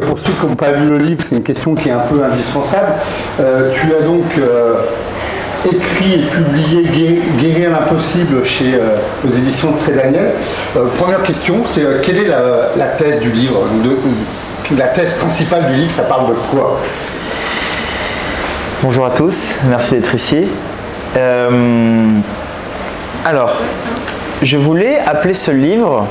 pour ceux qui n'ont pas lu le livre, c'est une question qui est un peu indispensable. Euh, tu as donc euh, écrit et publié Guérir l'impossible chez euh, aux éditions de Très Daniel. première question, c'est quelle est la, thèse du livre La thèse principale du livre, ça parle de quoi? Bonjour à tous, merci d'être ici. alors, je voulais appeler ce livre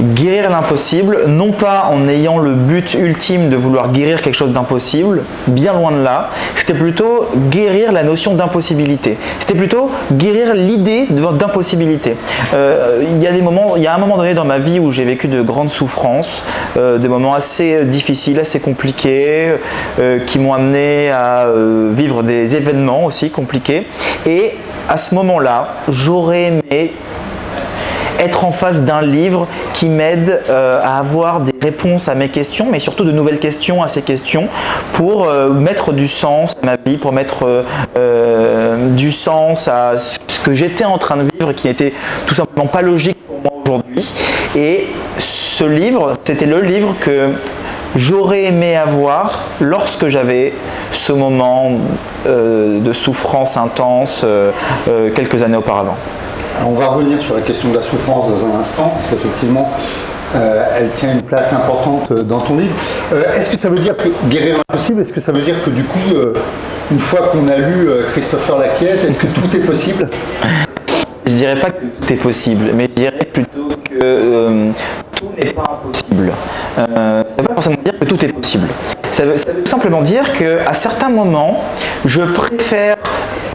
guérir l'impossible, non pas en ayant le but ultime de vouloir guérir quelque chose d'impossible, bien loin de là, c'était plutôt guérir la notion d'impossibilité. C'était plutôt guérir l'idée d'impossibilité. Euh, il y a des moments, il y a un moment donné dans ma vie où j'ai vécu de grandes souffrances, euh, des moments assez difficiles, assez compliqués, euh, qui m'ont amené à vivre des événements aussi compliqués. Et à ce moment-là, j'aurais aimé être en face d'un livre qui m'aide euh, à avoir des réponses à mes questions, mais surtout de nouvelles questions à ces questions pour euh, mettre du sens à ma vie, pour mettre euh, du sens à ce que j'étais en train de vivre qui n'était tout simplement pas logique pour moi aujourd'hui. Et ce livre, c'était le livre que j'aurais aimé avoir lorsque j'avais ce moment de souffrance intense quelques années auparavant. On va revenir sur la question de la souffrance dans un instant, parce qu'effectivement, euh, elle tient une place importante dans ton livre. Euh, est-ce que ça veut dire que guérir l'impossible, est-ce que ça veut dire que du coup, euh, une fois qu'on a lu Christopher Laquiès, est-ce que tout est possible? Je dirais pas que tout est possible, mais je dirais plutôt que tout n'est pas impossible. ça ne veut pas forcément dire que tout est possible. Ça veut, tout simplement dire qu'à certains moments, je préfère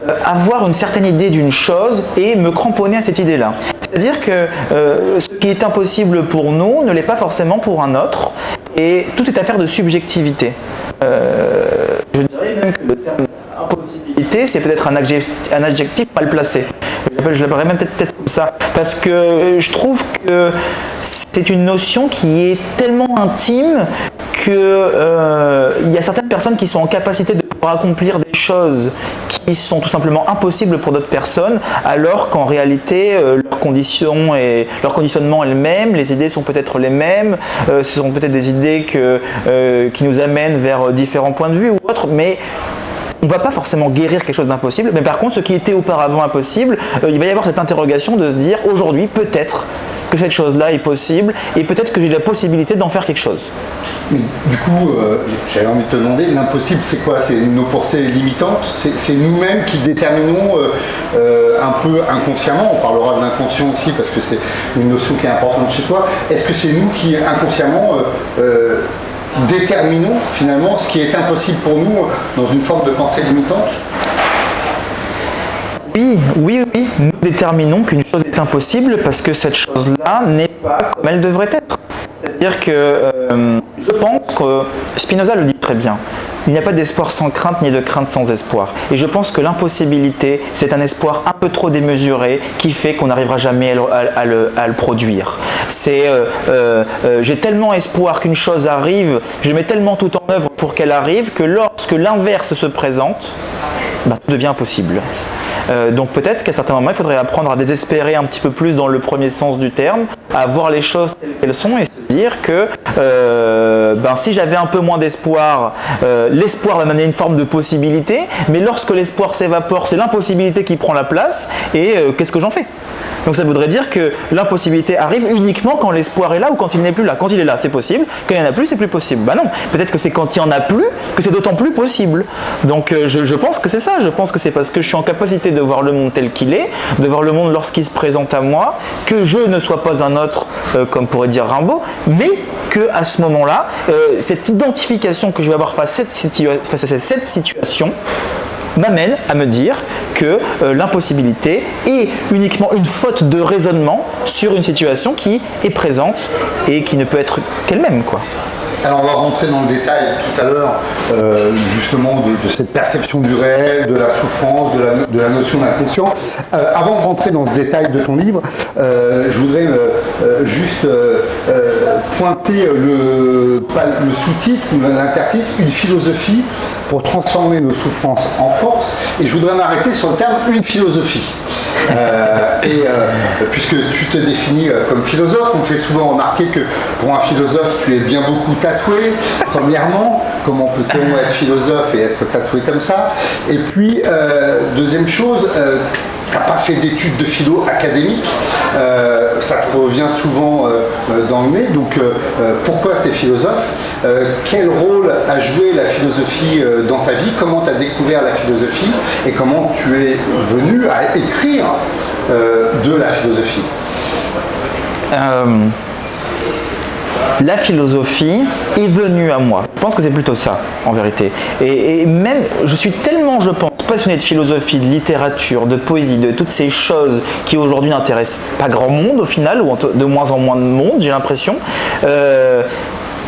euh, avoir une certaine idée d'une chose et me cramponner à cette idée-là. C'est-à-dire que euh, ce qui est impossible pour nous ne l'est pas forcément pour un autre, et tout est affaire de subjectivité. Euh, je dirais même que le terme c'est peut-être un adjectif, mal placé. Je l'appellerais même peut-être comme ça, parce que je trouve que c'est une notion qui est tellement intime qu'il y a certaines personnes qui sont en capacité de pour accomplir des choses qui sont tout simplement impossibles pour d'autres personnes, alors qu'en réalité, euh, leurs conditions et leur conditionnement est le même, les idées sont peut-être les mêmes, euh, ce sont peut-être des idées euh, qui nous amènent vers différents points de vue ou autres, mais on ne va pas forcément guérir quelque chose d'impossible, mais par contre, ce qui était auparavant impossible, il va y avoir cette interrogation de se dire aujourd'hui, peut-être que cette chose-là est possible, et peut-être que j'ai la possibilité d'en faire quelque chose. Mais du coup, euh, j'avais envie de te demander, l'impossible, c'est quoi? C'est nos pensées limitantes C'est nous-mêmes qui déterminons euh, euh, un peu inconsciemment, on parlera de l'inconscient aussi parce que c'est une notion qui est importante chez toi. Est-ce que c'est nous qui inconsciemment déterminons finalement ce qui est impossible pour nous dans une forme de pensée limitante oui, oui, oui, nous déterminons qu'une chose est impossible parce que cette chose-là n'est pas comme elle devrait être. C'est-à-dire que euh, je pense que Spinoza le dit très bien. Il n'y a pas d'espoir sans crainte ni de crainte sans espoir. Et je pense que l'impossibilité, c'est un espoir un peu trop démesuré qui fait qu'on n'arrivera jamais à le, produire. C'est euh, euh, j'ai tellement espoir qu'une chose arrive, je mets tellement tout en œuvre pour qu'elle arrive que lorsque l'inverse se présente, bah, tout devient impossible. Euh, donc peut-être qu'à certains moments, il faudrait apprendre à désespérer un petit peu plus dans le premier sens du terme, à voir les choses telles qu'elles sont et se dire que euh, ben, si j'avais un peu moins d'espoir, euh, l'espoir va m'amener une forme de possibilité, mais lorsque l'espoir s'évapore, c'est l'impossibilité qui prend la place, et qu'est-ce que j'en fais? Donc ça voudrait dire que l'impossibilité arrive uniquement quand l'espoir est là ou quand il n'est plus là. Quand il est là, c'est possible. Quand il n'y en a plus, c'est plus possible. Bah non, peut-être que c'est quand il n'y en a plus que c'est d'autant plus possible. Donc euh, je, pense que c'est ça. Je pense que c'est parce que je suis en capacité de voir le monde tel qu'il est, de voir le monde lorsqu'il se présente à moi, que je ne sois pas un autre, euh, comme pourrait dire Rimbaud, mais que à ce moment-là, euh, cette identification que je vais avoir face à cette situation, m'amène à me dire que euh, l'impossibilité est uniquement une faute de raisonnement sur une situation qui est présente et qui ne peut être qu'elle-même. quoi. Alors on va rentrer dans le détail tout à l'heure euh, justement de, cette perception du réel, de la souffrance, de la, notion d'inconscient. Euh, avant de rentrer dans ce détail de ton livre, je voudrais juste pointer le, le sous-titre ou l'intertitre, une philosophie pour transformer nos souffrances en force. Et je voudrais m'arrêter sur le terme une philosophie. Euh, et euh, puisque tu te définis euh, comme philosophe, on fait souvent remarquer que pour un philosophe, tu es bien beaucoup tatoué, premièrement. Comment peut-on être philosophe et être tatoué comme ça? Et puis, deuxième chose, tu n'as pas fait d'études de philo académique, ça te revient souvent dans le nez, donc pourquoi tu es philosophe? Quel rôle a joué la philosophie dans ta vie? Comment tu as découvert la philosophie? Et comment tu es venu à écrire euh, de la philosophie? Euh, la philosophie est venue à moi. Je pense que c'est plutôt ça, en vérité. Et, même, je suis tellement, je pense, passionné de philosophie, de littérature, de poésie, de toutes ces choses qui aujourd'hui n'intéressent pas grand monde au final, ou de moins en moins de monde, j'ai l'impression. Euh,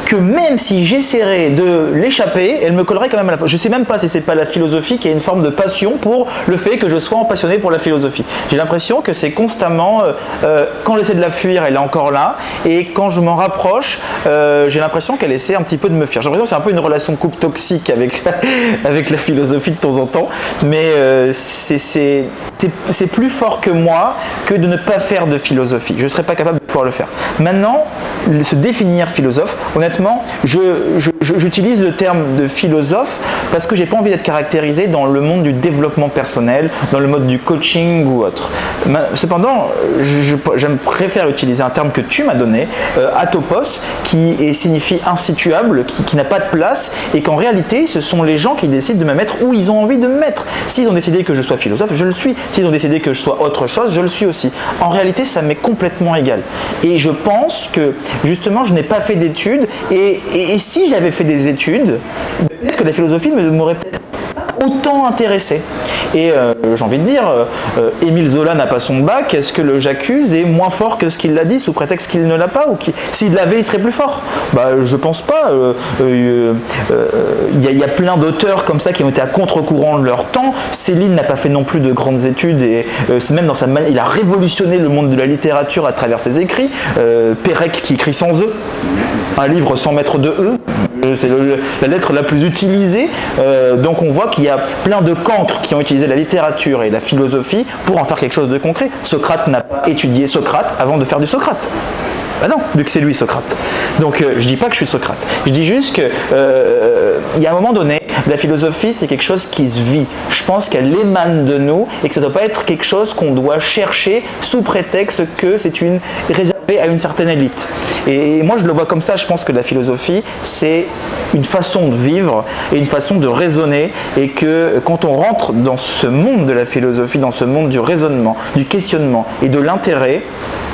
que même si j'essaierais de l'échapper, elle me collerait quand même à la peau. Je sais même pas si c'est pas la philosophie qui a une forme de passion pour le fait que je sois passionné pour la philosophie. J'ai l'impression que c'est constamment, euh, euh, quand j'essaie de la fuir, elle est encore là, et quand je m'en rapproche, euh, j'ai l'impression qu'elle essaie un petit peu de me fuir. J'ai l'impression que c'est un peu une relation de couple toxique avec, avec la philosophie de temps en temps, mais c'est plus fort que moi que de ne pas faire de philosophie. Je ne serais pas capable le faire. Maintenant, se définir philosophe, honnêtement, j'utilise le terme de philosophe parce que j'ai pas envie d'être caractérisé dans le monde du développement personnel, dans le mode du coaching ou autre. Cependant, je, préfère utiliser un terme que tu m'as donné, euh, atopos, qui signifie insituable, qui, n'a pas de place, et qu'en réalité, ce sont les gens qui décident de me mettre où ils ont envie de me mettre. S'ils ont décidé que je sois philosophe, je le suis. S'ils ont décidé que je sois autre chose, je le suis aussi. En réalité, ça m'est complètement égal. Et je pense que justement, je n'ai pas fait d'études. Et, si j'avais fait des études, peut-être que la philosophie m'aurait peut-être autant intéressé. Et euh, j'ai envie de dire, euh, Émile Zola n'a pas son bac, est-ce que le j'accuse est moins fort que ce qu'il l'a dit sous prétexte qu'il ne l'a pas ou s'il l'avait, il serait plus fort? Bah, je pense pas. Il y, a plein d'auteurs comme ça qui ont été à contre-courant de leur temps. Céline n'a pas fait non plus de grandes études et euh, c'est même dans sa il a révolutionné le monde de la littérature à travers ses écrits. Pérec qui écrit sans E, un livre sans mettre de E, c'est la lettre la plus utilisée. donc on voit qu'il y a plein de cancres qui ont la littérature et la philosophie pour en faire quelque chose de concret. Socrate n'a pas étudié Socrate avant de faire du Socrate. Ben non, vu que c'est lui Socrate. Donc euh, je dis pas que je suis Socrate. Je dis juste qu'il euh, y a un moment donné, la philosophie c'est quelque chose qui se vit. Je pense qu'elle émane de nous et que ça ne doit pas être quelque chose qu'on doit chercher sous prétexte que c'est une réservé à une certaine élite. Et moi je le vois comme ça. Je pense que la philosophie c'est une façon de vivre et une façon de raisonner et que quand on rentre dans ce monde de la philosophie, dans ce monde du raisonnement, du questionnement et de l'intérêt,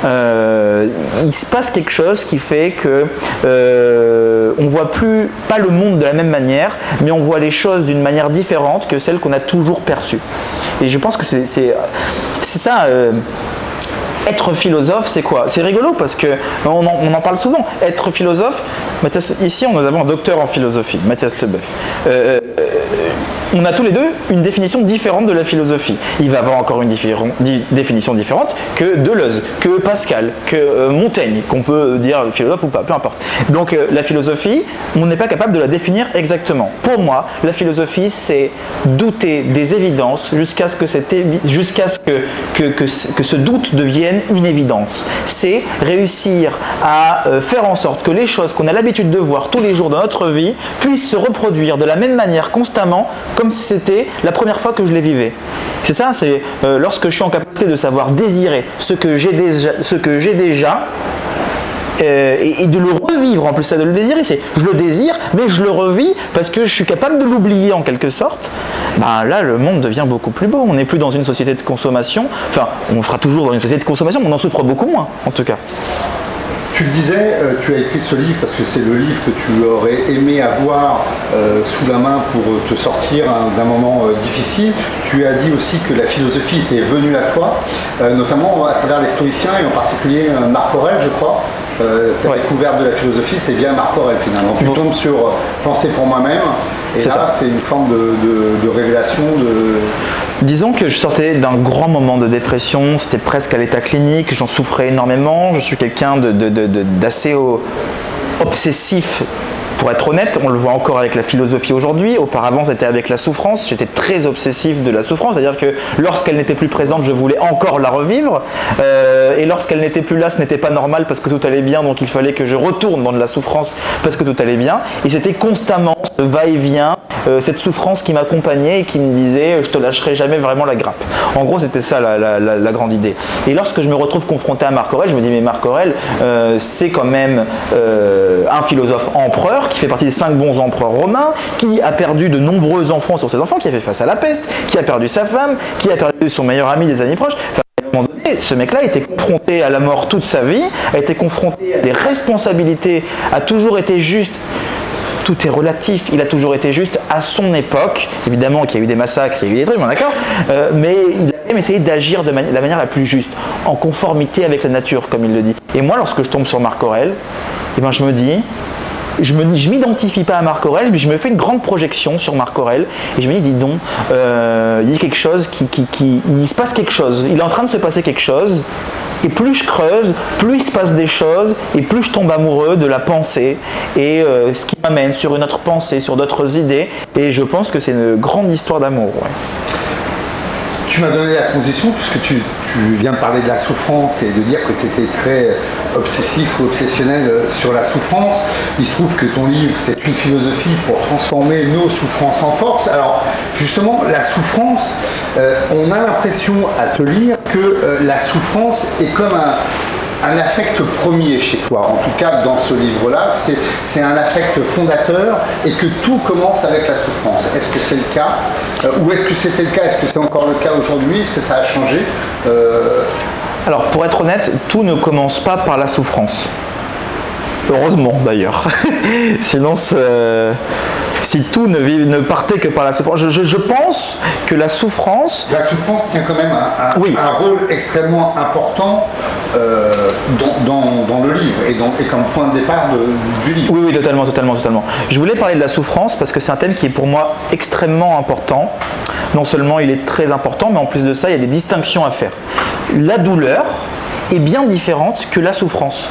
euh, il se passe quelque chose qui fait que euh, on voit plus pas le monde de la même manière, mais on voit les choses d'une manière différente que celle qu'on a toujours perçue. Et je pense que c'est ça. Euh, être philosophe, c'est quoi? C'est rigolo parce que on en, parle souvent. Être philosophe, ici, nous avons un docteur en philosophie, Mathias Leboeuf. Euh, on a tous les deux une définition différente de la philosophie. Il va avoir encore une définition différente que Deleuze, que Pascal, que euh, Montaigne, qu'on peut dire philosophe ou pas, peu importe. Donc euh, la philosophie, on n'est pas capable de la définir exactement. Pour moi, la philosophie, c'est douter des évidences jusqu'à ce que, ce que, ce doute devienne une évidence. C'est réussir à euh, faire en sorte que les choses qu'on a l'habitude de voir tous les jours dans notre vie puissent se reproduire de la même manière constamment comme si c'était la première fois que je les vivais. C'est ça, c'est euh, lorsque je suis en capacité de savoir désirer ce que j'ai déjà, ce que déjà euh, et, de le revivre en plus ça de le désirer c'est je le désire mais je le revis parce que je suis capable de l'oublier en quelque sorte. Ben là le monde devient beaucoup plus beau. On n'est plus dans une société de consommation. Enfin on sera toujours dans une société de consommation mais on en souffre beaucoup moins en tout cas tu le disais, euh, tu as écrit ce livre parce que c'est le livre que tu aurais aimé avoir euh, sous la main pour te sortir hein, d'un moment euh, difficile. Tu as dit aussi que la philosophie était venue à toi, notamment à travers les stoïciens et en particulier Marc Aurèle, je crois. Ta découverte de la philosophie, c'est via Marc Aurèle finalement. Tu tombes sur Penser pour moi-même, et là, c'est une forme de, révélation. De... Disons que je sortais d'un grand moment de dépression, c'était presque à l'état clinique, j'en souffrais énormément, je suis quelqu'un d'assez obsessif pour être honnête, on le voit encore avec la philosophie aujourd'hui. Auparavant, c'était avec la souffrance. J'étais très obsessif de la souffrance, c'est-à-dire que lorsqu'elle n'était plus présente, je voulais encore la revivre. Euh, et lorsqu'elle n'était plus là, ce n'était pas normal parce que tout allait bien, donc il fallait que je retourne dans de la souffrance parce que tout allait bien. Et c'était constamment ce va-et-vient, euh, cette souffrance qui m'accompagnait et qui me disait je te lâcherai jamais vraiment la grappe. En gros, c'était ça la, grande idée. Et lorsque je me retrouve confronté à Marc Aurèle, je me dis mais Marc Aurèle, euh, c'est quand même un philosophe empereur qui fait partie des cinq bons empereurs romains, qui a perdu de nombreux enfants sur ses enfants, qui a fait face à la peste, qui a perdu sa femme, qui a perdu son meilleur ami des amis proches. à un moment donné, ce mec-là a été confronté à la mort toute sa vie, a été confronté à des responsabilités, a toujours été juste tout est relatif. Il a toujours été juste à son époque. Évidemment qu'il y a eu des massacres, il y a eu des trucs, d'accord euh, Mais il a même essayé d'agir de la manière la plus juste, en conformité avec la nature, comme il le dit. Et moi, lorsque je tombe sur Marc Aurel, eh ben, je me dis, je ne m'identifie pas à Marc Aurel, mais je me fais une grande projection sur Marc Aurel et je me dis, dis donc, euh, il y a quelque chose qui, Il se passe quelque chose. Il est en train de se passer quelque chose. Et plus je creuse, plus il se passe des choses, et plus je tombe amoureux de la pensée, et euh, ce qui m'amène sur une autre pensée, sur d'autres idées. Et je pense que c'est une grande histoire d'amour. Tu m'as donné la transition puisque tu, viens de parler de la souffrance et de dire que tu étais très obsessif ou obsessionnel sur la souffrance. Il se trouve que ton livre, c'est une philosophie pour transformer nos souffrances en force. Alors justement, la souffrance, euh, on a l'impression à te lire que euh, la souffrance est comme un, un affect premier chez toi, en tout cas dans ce livre-là, c'est un affect fondateur et que tout commence avec la souffrance. Est-ce que c'est le cas euh, Ou est-ce que c'était le cas Est-ce que c'est encore le cas aujourd'hui Est-ce que ça a changé euh, Alors pour être honnête, tout ne commence pas par la souffrance. Heureusement d'ailleurs. Sinon, si tout ne, partait que par la souffrance. Je, pense que la souffrance. La souffrance tient quand même un, rôle extrêmement important euh, dans, le livre et, et, comme point de départ du livre. Oui, oui, totalement, totalement, totalement. Je voulais parler de la souffrance parce que c'est un thème qui est pour moi extrêmement important. Non seulement il est très important, mais en plus de ça, il y a des distinctions à faire. La douleur, est bien différente que la souffrance.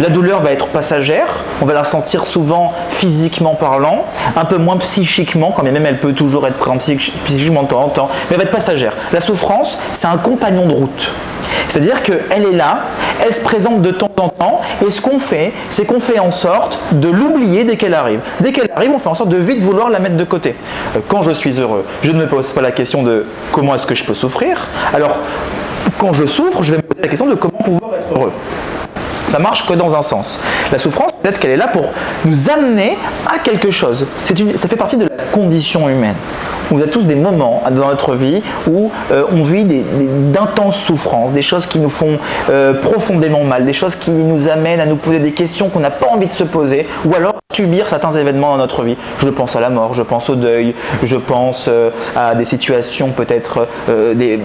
La douleur va être passagère, on va la sentir souvent physiquement parlant, un peu moins psychiquement, quand même elle peut toujours être présente psychiquement de temps en temps, mais elle va être passagère. La souffrance, c'est un compagnon de route. C'est-à-dire qu'elle est là, elle se présente de temps en temps, et ce qu'on fait, c'est qu'on fait en sorte de l'oublier dès qu'elle arrive. Dès qu'elle arrive, on fait en sorte de vite vouloir la mettre de côté. Euh, quand je suis heureux, je ne me pose pas la question de comment est-ce que je peux souffrir. Alors, quand je souffre, je vais la question de comment pouvoir être heureux. Ça marche que dans un sens. La souffrance, peut-être qu'elle est là pour nous amener à quelque chose. ça fait partie de la condition humaine. On a tous des moments dans notre vie où euh, on vit d'intenses souffrances, des choses qui nous font euh, profondément mal, des choses qui nous amènent à nous poser des questions qu'on n'a pas envie de se poser, ou alors subir certains événements dans notre vie. Je pense à la mort, je pense au deuil, je pense euh, à des situations peut-être,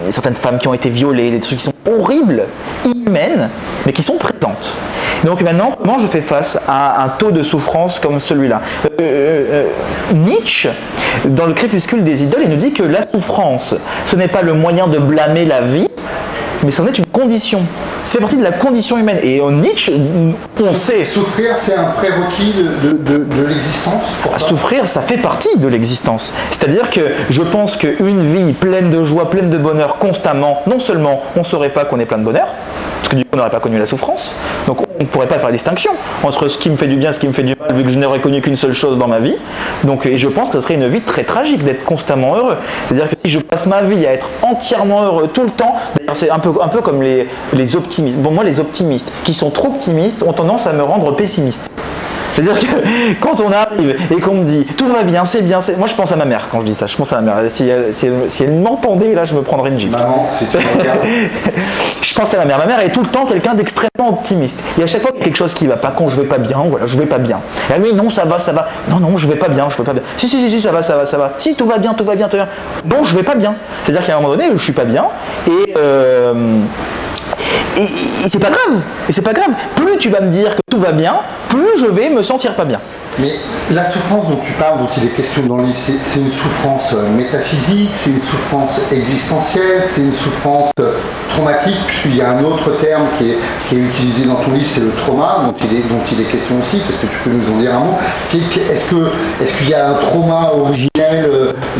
certaines femmes qui ont été violées, des trucs qui sont horribles, humaines, mais qui sont présentes. Donc maintenant, comment je fais face à un taux de souffrance comme celui-là euh, euh, euh, Nietzsche, dans le crépuscule des idoles, il nous dit que la souffrance, ce n'est pas le moyen de blâmer la vie, mais c'en est une condition. Ça fait partie de la condition humaine. Et en Nietzsche, on sait. Souffrir, c'est un prérequis de, l'existence Souffrir, ça fait partie de l'existence. C'est-à-dire que je pense qu'une vie pleine de joie, pleine de bonheur constamment, non seulement on ne saurait pas qu'on est plein de bonheur, du coup on n'aurait pas connu la souffrance. Donc on ne pourrait pas faire la distinction entre ce qui me fait du bien et ce qui me fait du mal, vu que je n'aurais connu qu'une seule chose dans ma vie. Donc et je pense que ce serait une vie très tragique d'être constamment heureux. C'est-à-dire que si je passe ma vie à être entièrement heureux tout le temps, d'ailleurs c'est un peu, un peu comme les, les optimistes. Bon moi les optimistes qui sont trop optimistes ont tendance à me rendre pessimiste. C'est-à-dire que quand on arrive et qu'on me dit tout va bien, c'est bien, moi je pense à ma mère quand je dis ça, je pense à ma mère. Si elle, si elle, m'entendait, là je me prendrais une gifle. Maman, si tu Je pense à ma mère. Ma mère est tout le temps quelqu'un d'extrêmement optimiste. Et à chaque fois qu'il y a quelque chose qui va pas, quand je vais pas bien, voilà, je vais pas bien. Et elle me dit non, ça va, ça va. Non, non, je vais pas bien, je vais pas bien. Si, si, si, si, ça va, ça va, ça va. Si, tout va bien, tout va bien, tout va bien. Bon, je vais pas bien. C'est-à-dire qu'à un moment donné, je suis pas bien. Et. Euh, et, c'est pas grave. Et c'est pas grave. Plus tu vas me dire que tout va bien, plus je vais me sentir pas bien. Mais la souffrance dont tu parles, dont il est question dans le livre, c'est une souffrance euh, métaphysique, c'est une souffrance existentielle, c'est une souffrance euh, traumatique, puisqu'il y a un autre terme qui est, utilisé dans ton livre, c'est le trauma, dont il, est, dont il est question aussi. Est-ce que tu peux nous en dire un mot Est-ce qu'il est y a un trauma originel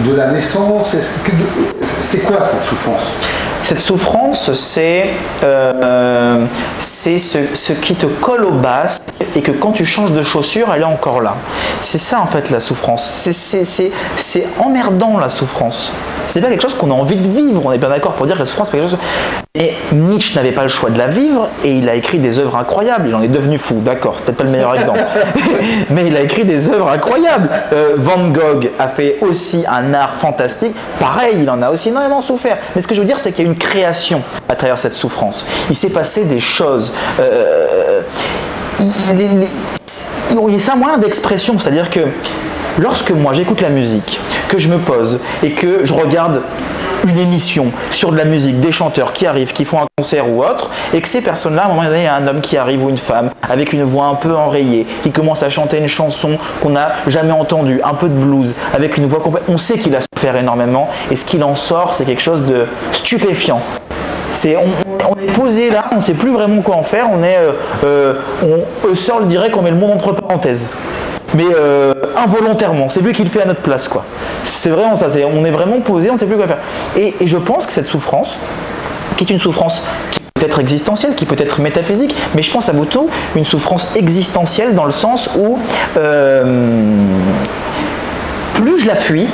de la naissance? C'est quoi cette souffrance? Cette souffrance, c'est euh, ce, ce, qui te colle au basque et que quand tu changes de chaussure, elle est encore là. C'est ça en fait la souffrance. C'est emmerdant la souffrance. C'est pas quelque chose qu'on a envie de vivre. On est bien d'accord pour dire que la souffrance, c'est quelque chose. Et Nietzsche n'avait pas le choix de la vivre et il a écrit des œuvres incroyables. Il en est devenu fou, d'accord, c'est peut-être pas le meilleur exemple. Mais il a écrit des œuvres incroyables. Euh, Van Gogh a fait aussi un art fantastique. Pareil, il en a aussi énormément souffert. Mais ce que je veux dire, c'est qu'il y a une création à travers cette souffrance. Il s'est passé des choses. Euh, c'est un moyen d'expression, c'est-à-dire que lorsque moi j'écoute la musique, que je me pose et que je regarde une émission sur de la musique, des chanteurs qui arrivent, qui font un concert ou autre, et que ces personnes-là, à un moment donné, il y a un homme qui arrive ou une femme avec une voix un peu enrayée, qui commence à chanter une chanson qu'on n'a jamais entendue, un peu de blues, avec une voix complète. On sait qu'il a souffert énormément, et ce qu'il en sort, c'est quelque chose de stupéfiant. On, est posé là, on ne sait plus vraiment quoi en faire, on est, euh, euh, on, seul dirait qu'on met le monde entre parenthèses mais euh, involontairement. C'est lui qui le fait à notre place, quoi. C'est vraiment ça. on est vraiment posé, on ne sait plus quoi faire. Et, je pense que cette souffrance, qui est une souffrance qui peut être existentielle, qui peut être métaphysique, mais je pense à tout une souffrance existentielle dans le sens où plus je la fuis,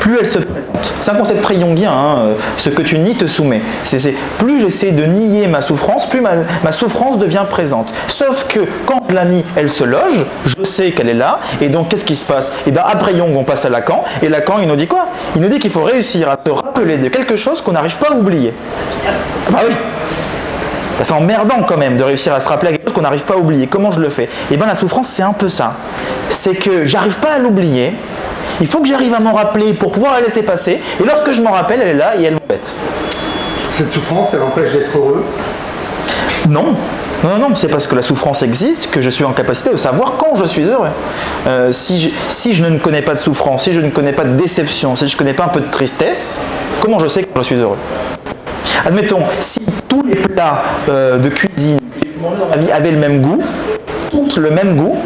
plus elle se présente. C'est un concept très jungien, hein, euh, ce que tu nies te soumet. C'est, plus j'essaie de nier ma souffrance, plus ma, souffrance devient présente. Sauf que quand je la nie, elle se loge, je sais qu'elle est là, et donc qu'est-ce qui se passe? Et eh bien après Jung, on passe à Lacan, et Lacan, il nous dit quoi? Il nous dit qu'il faut réussir à se rappeler de quelque chose qu'on n'arrive pas à oublier. Bah oui c'est emmerdant quand même de réussir à se rappeler quelque chose qu'on n'arrive pas à oublier. Comment je le fais? Eh bien la souffrance, c'est un peu ça. C'est que j'arrive pas à l'oublier, il faut que j'arrive à m'en rappeler pour pouvoir la laisser passer. Et lorsque je m'en rappelle, elle est là et elle m'embête. Cette souffrance, elle empêche d'être heureux? Non. Non, non, c'est parce que la souffrance existe que je suis en capacité de savoir quand je suis heureux. Euh, si, je, si, je, ne connais pas de souffrance, si je ne connais pas de déception, si je ne connais pas un peu de tristesse, comment je sais que je suis heureux? Admettons, si tous les plats euh, de cuisine dans ma vie avaient le même goût, tous le même goût,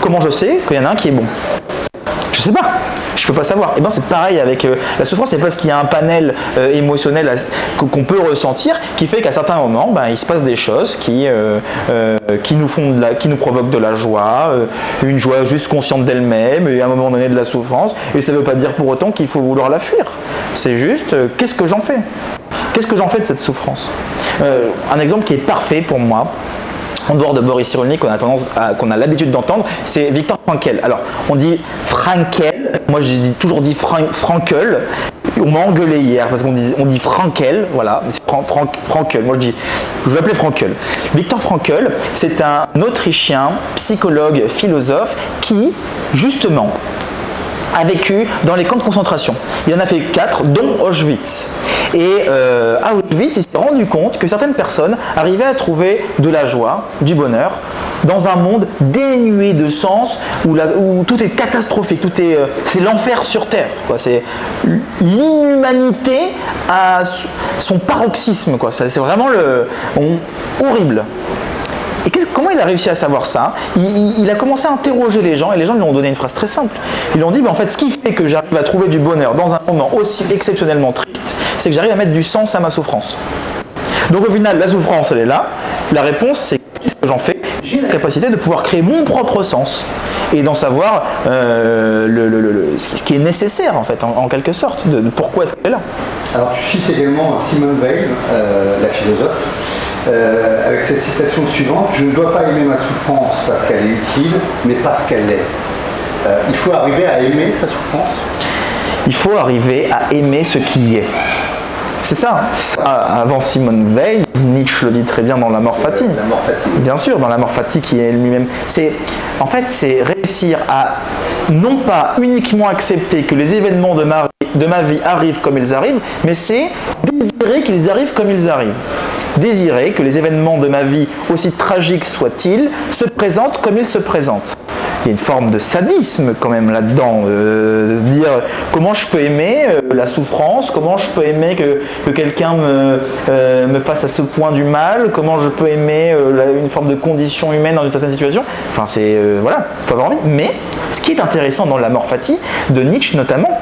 comment je sais qu'il y en a un qui est bon? Je sais pas. Je peux pas savoir. Et eh ben c'est pareil avec euh, la souffrance, c'est parce qu'il y a un panel euh, émotionnel qu'on peut ressentir qui fait qu'à certains moments, ben, il se passe des choses qui, euh, qui nous font de la, qui nous provoquent de la joie, une joie juste consciente d'elle-même, et à un moment donné de la souffrance. Et ça ne veut pas dire pour autant qu'il faut vouloir la fuir. C'est juste qu'est-ce que j'en fais? Qu'est-ce que j'en fais de cette souffrance? Un exemple qui est parfait pour moi, en dehors de Boris Cyrulnik qu'on a, tendance qu'on a l'habitude d'entendre, c'est Victor Frankel. Alors, on dit Frankel, moi j'ai toujours dit Frankel, on m'a engueulé hier parce qu'on dit, on dit Frankel, voilà, c'est Frankel, moi je dis, je vais appeler Frankel. Victor Frankel, c'est un Autrichien, psychologue, philosophe qui, justement, a vécu dans les camps de concentration. Il en a fait quatre, dont Auschwitz. Et euh, à Auschwitz, il s'est rendu compte que certaines personnes arrivaient à trouver de la joie, du bonheur, dans un monde dénué de sens, où, tout est catastrophique, tout est, euh, c'est l'enfer sur terre. C'est l'inhumanité à son paroxysme. Quoi. C'est vraiment le, horrible. Et comment il a réussi à savoir ça il, a commencé à interroger les gens et les gens lui ont donné une phrase très simple. Ils lui ont dit, en fait, ce qui fait que j'arrive à trouver du bonheur dans un moment aussi exceptionnellement triste, c'est que j'arrive à mettre du sens à ma souffrance. Donc au final, la souffrance, elle est là. La réponse, c'est qu'est-ce que j'en fais J'ai la capacité de pouvoir créer mon propre sens et d'en savoir euh, ce qui est nécessaire en fait, en, quelque sorte, de, pourquoi est-ce qu'elle est là. Alors tu cites également Simone Weil, euh, la philosophe, euh, avec cette citation suivante, je ne dois pas aimer ma souffrance parce qu'elle est utile, mais parce qu'elle l'est. Euh, il faut arriver à aimer sa souffrance? Il faut arriver à aimer ce qui est. C'est ça. Avant Simone Veil, Nietzsche le dit très bien dans La mort fatigue. La mort fatigue. Bien sûr, dans La mort fatigue qui est lui-même. C'est, en fait, c'est réussir à non pas uniquement accepter que les événements de ma, de ma vie arrivent comme ils arrivent, mais c'est désirer qu'ils arrivent comme ils arrivent désirer que les événements de ma vie, aussi tragiques soient-ils, se présentent comme ils se présentent. Il y a une forme de sadisme quand même là-dedans. Euh, dire comment je peux aimer euh, la souffrance, comment je peux aimer que, quelqu'un me, euh, me fasse à ce point du mal, comment je peux aimer une forme de condition humaine dans une certaine situation? Enfin, c'est. voilà, il faut avoir envie. Mais ce qui est intéressant dans la morphatie, de Nietzsche notamment,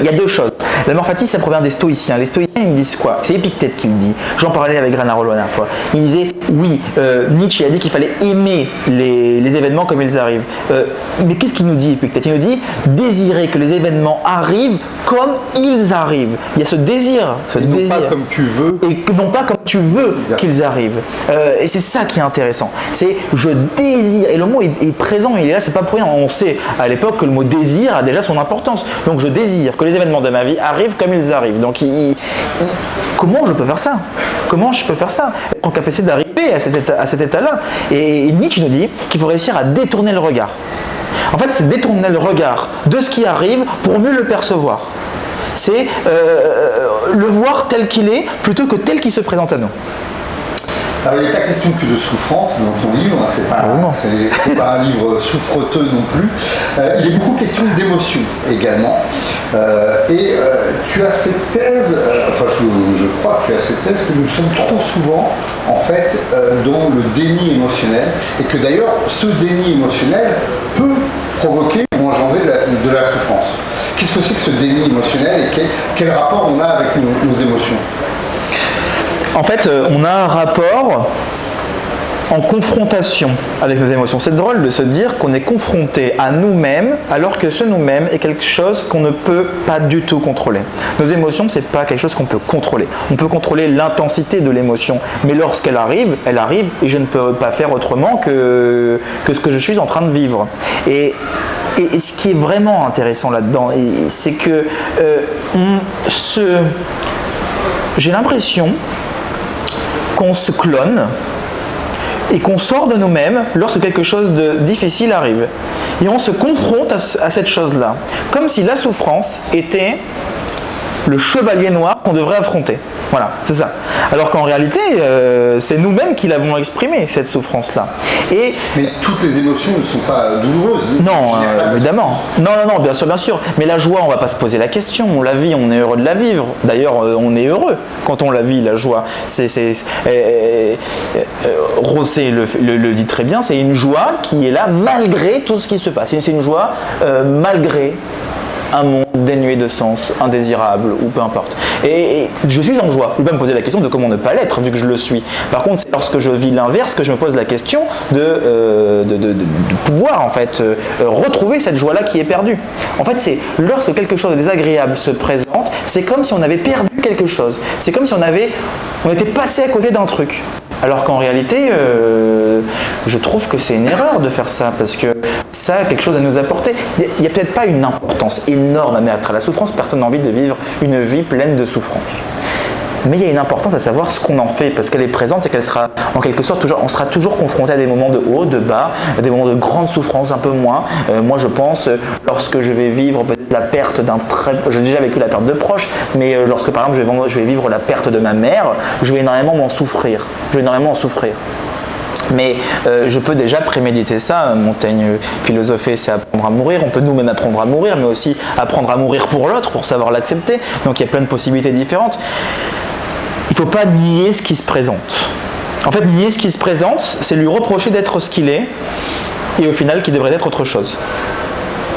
il y a deux choses. La morphatie, ça provient des stoïciens. Les stoïciens, ils disent quoi? C'est Épictète qui le dit. J'en parlais avec Granarolo la dernière fois. Il disait, oui, euh, Nietzsche a dit qu'il fallait aimer les, événements comme ils arrivent. Euh, mais qu'est-ce qu'il nous dit, Épictète? Il nous dit, désirer que les événements arrivent comme ils arrivent. Il y a ce désir, ce et désir. Non pas comme tu veux. Et non pas comme tu veux qu'ils arrivent. Euh, et c'est ça qui est intéressant. C'est je désire. Et le mot est, présent, il est là, c'est pas pour rien. On sait à l'époque que le mot désir a déjà son importance. Donc je désire que les événements de ma vie arrivent comme ils arrivent. Donc comment je peux faire ça? Comment je peux faire ça? Être en capacité d'arriver à cet état-là. et Nietzsche nous dit qu'il faut réussir à détourner le regard. En fait, c'est détourner le regard de ce qui arrive pour mieux le percevoir. C'est euh, le voir tel qu'il est plutôt que tel qu'il se présente à nous. Alors, il n'est pas question que de souffrance dans ton livre, c'est pas, pas un livre souffreteux non plus. Euh, il est beaucoup question d'émotion également. Euh, et euh, tu as cette thèse, enfin je, crois que tu as cette thèse que nous sommes trop souvent en fait dans le déni émotionnel et que d'ailleurs ce déni émotionnel peut provoquer ou engendrer de la, souffrance. Qu'est-ce que c'est que ce déni émotionnel et quel, rapport on a avec nos émotions? En fait, euh, on a un rapport en confrontation avec nos émotions. C'est drôle de se dire qu'on est confronté à nous-mêmes alors que ce nous-mêmes est quelque chose qu'on ne peut pas du tout contrôler. Nos émotions, c'est pas quelque chose qu'on peut contrôler. On peut contrôler l'intensité de l'émotion, mais lorsqu'elle arrive, elle arrive et je ne peux pas faire autrement que, que ce que je suis en train de vivre. Et et, ce qui est vraiment intéressant là-dedans, c'est que euh, se... j'ai l'impression qu'on se clone et qu'on sort de nous-mêmes lorsque quelque chose de difficile arrive. Et on se confronte à, cette chose-là, comme si la souffrance était le chevalier noir qu'on devrait affronter. Voilà, c'est ça. Alors qu'en réalité, euh, c'est nous-mêmes qui l'avons exprimé, cette souffrance-là. Et Mais toutes les émotions ne sont pas douloureuses. Non, euh, évidemment. Non, non, non, bien sûr, bien sûr. Mais la joie, on ne va pas se poser la question. On la vit, on est heureux de la vivre. D'ailleurs, euh, on est heureux quand on la vit, la joie. C'est, c'est, Rosé le, dit très bien, c'est une joie qui est là malgré tout ce qui se passe. C'est une joie malgré un monde dénué de sens, indésirable ou peu importe. Et, je suis en joie. Je peux me poser la question de comment ne pas l'être vu que je le suis. Par contre, c'est lorsque je vis l'inverse que je me pose la question de, euh, de, pouvoir en fait euh, retrouver cette joie-là qui est perdue. En fait, c'est lorsque quelque chose de désagréable se présente, c'est comme si on avait perdu quelque chose. C'est comme si on avait, on était passé à côté d'un truc. Alors qu'en réalité, euh, je trouve que c'est une erreur de faire ça, parce que ça a quelque chose à nous apporter. Il n'y a, peut-être pas une importance énorme à mettre à la souffrance, personne n'a envie de vivre une vie pleine de souffrance. Mais il y a une importance à savoir ce qu'on en fait, parce qu'elle est présente et qu'elle sera en quelque sorte toujours, on sera toujours confronté à des moments de haut, de bas, à des moments de grande souffrance, un peu moins. Euh, moi, je pense, lorsque je vais vivre la perte d'un très, j'ai déjà vécu la perte de proches, mais euh, lorsque par exemple je vais, vivre la perte de ma mère, je vais énormément m'en souffrir. Je vais énormément en souffrir. Mais euh, je peux déjà préméditer ça. Montaigne philosopher, c'est apprendre à mourir. On peut nous-mêmes apprendre à mourir, mais aussi apprendre à mourir pour l'autre, pour savoir l'accepter. Donc il y a plein de possibilités différentes faut pas nier ce qui se présente. En fait, nier ce qui se présente, c'est lui reprocher d'être ce qu'il est, et au final, qu'il devrait être autre chose.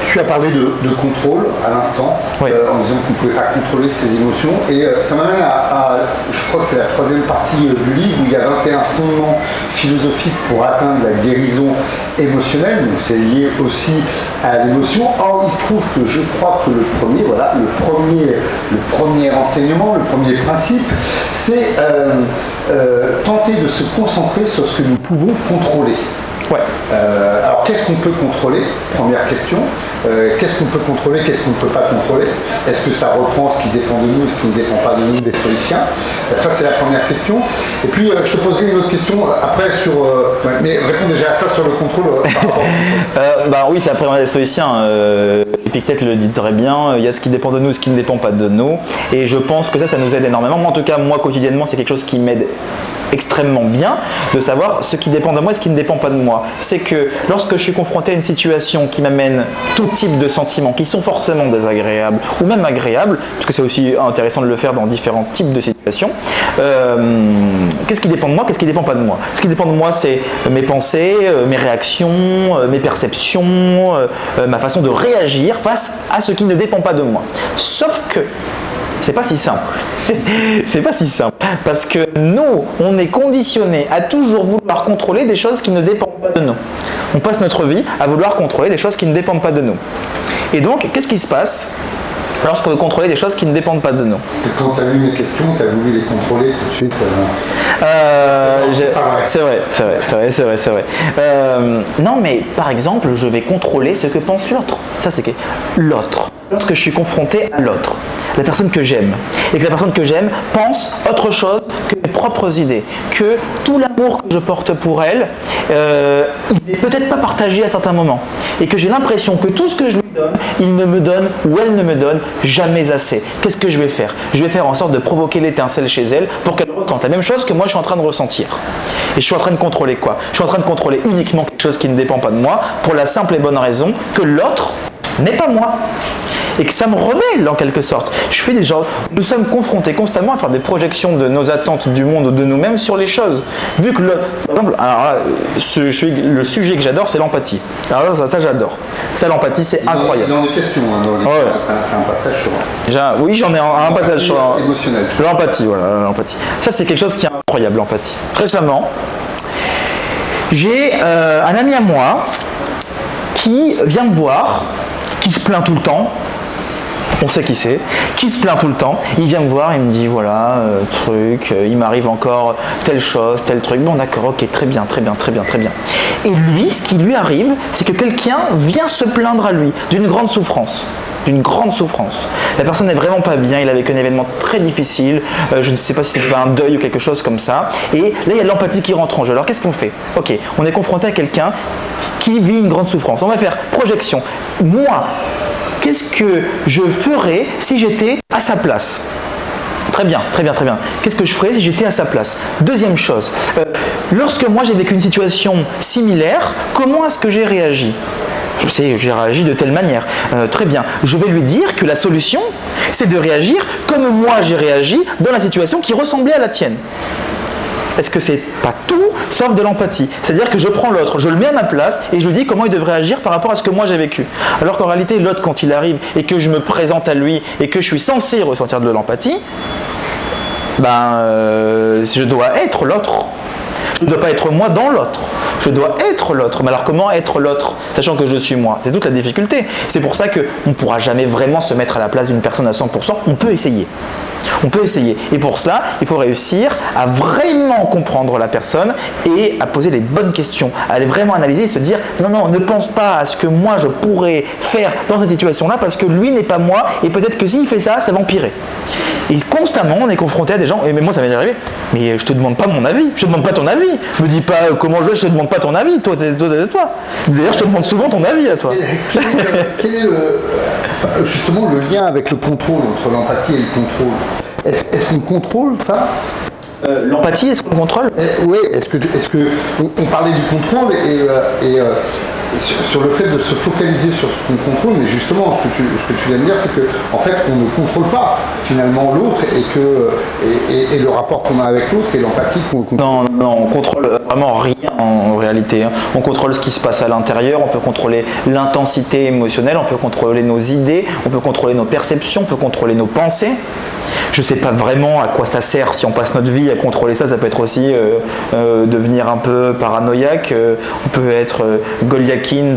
Tu as parlé de, contrôle à l'instant, euh, en disant qu'on ne pouvait pas contrôler ses émotions. Et euh, ça m'amène à, je crois que c'est la troisième partie euh, du livre, où il y a 21 fondements philosophiques pour atteindre la guérison émotionnelle. Donc c'est lié aussi à l'émotion. Or, il se trouve que je crois que le premier, voilà, le premier, le premier enseignement, le premier principe, c'est tenter de se concentrer sur ce que nous pouvons contrôler. Euh, alors qu'est-ce qu'on peut contrôler? Première question. Euh, qu'est-ce qu'on peut contrôler Qu'est-ce qu'on ne peut pas contrôler? Est-ce que ça reprend ce qui dépend de nous et ce qui ne dépend pas de nous des stoïciens? Euh, Ça c'est la première question. Et puis je te poserai une autre question après sur. mais réponds déjà à ça sur le contrôle. bah oui, c'est la première des stoïciens. Épictète le dit très bien. Il y a ce qui dépend de nous, ce qui ne dépend pas de nous. Et je pense que ça, ça nous aide énormément. Moi, en tout cas, moi quotidiennement, c'est quelque chose qui m'aide extrêmement bien de savoir ce qui dépend de moi et ce qui ne dépend pas de C'est que lorsque je suis confronté à une situation qui m'amène tout type de sentiments qui sont forcément désagréables ou même agréables, parce que c'est aussi intéressant de le faire dans différents types de situations, euh, qu'est-ce qui dépend de moi, qu'est-ce qui dépend pas de moi? Ce qui dépend de moi, c'est mes pensées, euh, mes réactions, euh, mes perceptions, ma façon de réagir face à ce qui ne dépend pas de moi. Sauf que c'est pas si simple. c'est pas si simple. Parce que nous, on est conditionné à toujours vouloir contrôler des choses qui ne dépendent pas de nous. On passe notre vie à vouloir contrôler des choses qui ne dépendent pas de nous. Et donc, qu'est-ce qui se passe lorsqu'on veut contrôler des choses qui ne dépendent pas de nous? quand tu as vu mes questions, tu as voulu les contrôler tout de suite euh... euh c'est vrai, c'est vrai, c'est vrai, c'est vrai, c'est vrai. Euh, non, mais par exemple, je vais contrôler ce que pense l'autre. Ça, c'est que l'autre. Lorsque je suis confronté à l'autre, la personne que j'aime, et que la personne que j'aime pense autre chose que mes propres idées, que tout l'amour que je porte pour elle, euh, il n'est peut-être pas partagé à certains moments, et que j'ai l'impression que tout ce que je lui donne, il ne me donne ou elle ne me donne jamais assez. Qu'est-ce que je vais faire? Je vais faire en sorte de provoquer l'étincelle chez elle pour qu'elle ressente la même chose que moi je suis en train de ressentir. Et je suis en train de contrôler quoi? Je suis en train de contrôler uniquement quelque chose qui ne dépend pas de moi pour la simple et bonne raison que l'autre n'est pas moi et que ça me rebelle en quelque sorte. Je fais des gens, nous sommes confrontés constamment à faire des projections de nos attentes du monde ou de nous-mêmes sur les choses. Vu que le, par exemple, alors le sujet que j'adore, c'est l'empathie. Alors ça, ça j'adore. Ça, l'empathie, c'est incroyable. Dans les questions, hein, dans les... un, passage sur. oui, j'en ai un, passage sur. L'empathie, voilà, l'empathie. Ça, c'est quelque chose qui est incroyable, l'empathie. Récemment, j'ai euh, un ami à moi qui vient me voir, qui se plaint tout le temps, on sait qui c'est, qui se plaint tout le temps. Il vient me voir, il me dit voilà, euh, truc, euh, il m'arrive encore telle chose, tel truc. Bon, d'accord, ok, très bien, très bien, très bien, très bien. Et lui, ce qui lui arrive, c'est que quelqu'un vient se plaindre à lui d'une grande souffrance d'une grande souffrance. La personne n'est vraiment pas bien, il a vécu un événement très difficile, euh, je ne sais pas si c'était un deuil ou quelque chose comme ça, et là il y a l'empathie qui rentre en jeu. Alors qu'est-ce qu'on fait? Ok, on est confronté à quelqu'un qui vit une grande souffrance. On va faire projection. Moi, qu'est-ce que je ferais si j'étais à sa place? Très bien, très bien, très bien. Qu'est-ce que je ferais si j'étais à sa place? Deuxième chose, euh, lorsque moi j'ai vécu une situation similaire, comment est-ce que j'ai réagi? Je sais, j'ai réagi de telle manière. Euh, très bien. Je vais lui dire que la solution, c'est de réagir comme moi j'ai réagi dans la situation qui ressemblait à la tienne est-ce que c'est pas tout sauf de l'empathie? C'est-à-dire que je prends l'autre, je le mets à ma place et je lui dis comment il devrait agir par rapport à ce que moi j'ai vécu. Alors qu'en réalité, l'autre, quand il arrive et que je me présente à lui et que je suis censé ressentir de l'empathie, ben, euh, je dois être l'autre. Je ne dois pas être moi dans l'autre. Je dois être l'autre. Mais alors comment être l'autre, sachant que je suis moi? C'est toute la difficulté. C'est pour ça qu'on ne pourra jamais vraiment se mettre à la place d'une personne à 100%. On peut essayer. On peut essayer. Et pour cela, il faut réussir à vraiment comprendre la personne et à poser les bonnes questions, à aller vraiment analyser et se dire non, non, ne pense pas à ce que moi je pourrais faire dans cette situation-là parce que lui n'est pas moi et peut-être que s'il fait ça, ça va empirer. Et constamment, on est confronté à des gens, et moi ça m'est arrivé, mais je te demande pas mon avis, je te demande pas ton avis. Me dis pas euh, comment je vais, je te demande pas ton avis, toi, toi, toi. D'ailleurs, je te demande souvent ton avis à toi. Quel est, justement le lien avec le contrôle, entre l'empathie et le contrôle? Est-ce qu'on contrôle ça? Euh, L'empathie, est-ce qu'on contrôle? Eh, Oui, est-ce que, est que on, parlait du contrôle et, euh, euh, sur, le fait de se focaliser sur ce qu'on contrôle, mais justement, ce que tu, que viens de dire, c'est qu'en en fait, on ne contrôle pas finalement l'autre et que et, le rapport qu'on a avec l'autre et l'empathie qu'on contrôle. Non, non, on contrôle vraiment rien en réalité. Hein. On contrôle ce qui se passe à l'intérieur, on peut contrôler l'intensité émotionnelle, on peut contrôler nos idées, on peut contrôler nos perceptions, on peut contrôler nos pensées. Je ne sais pas vraiment à quoi ça sert si on passe notre vie à contrôler ça. Ça peut être aussi euh, euh, devenir un peu paranoïaque. Euh, on peut être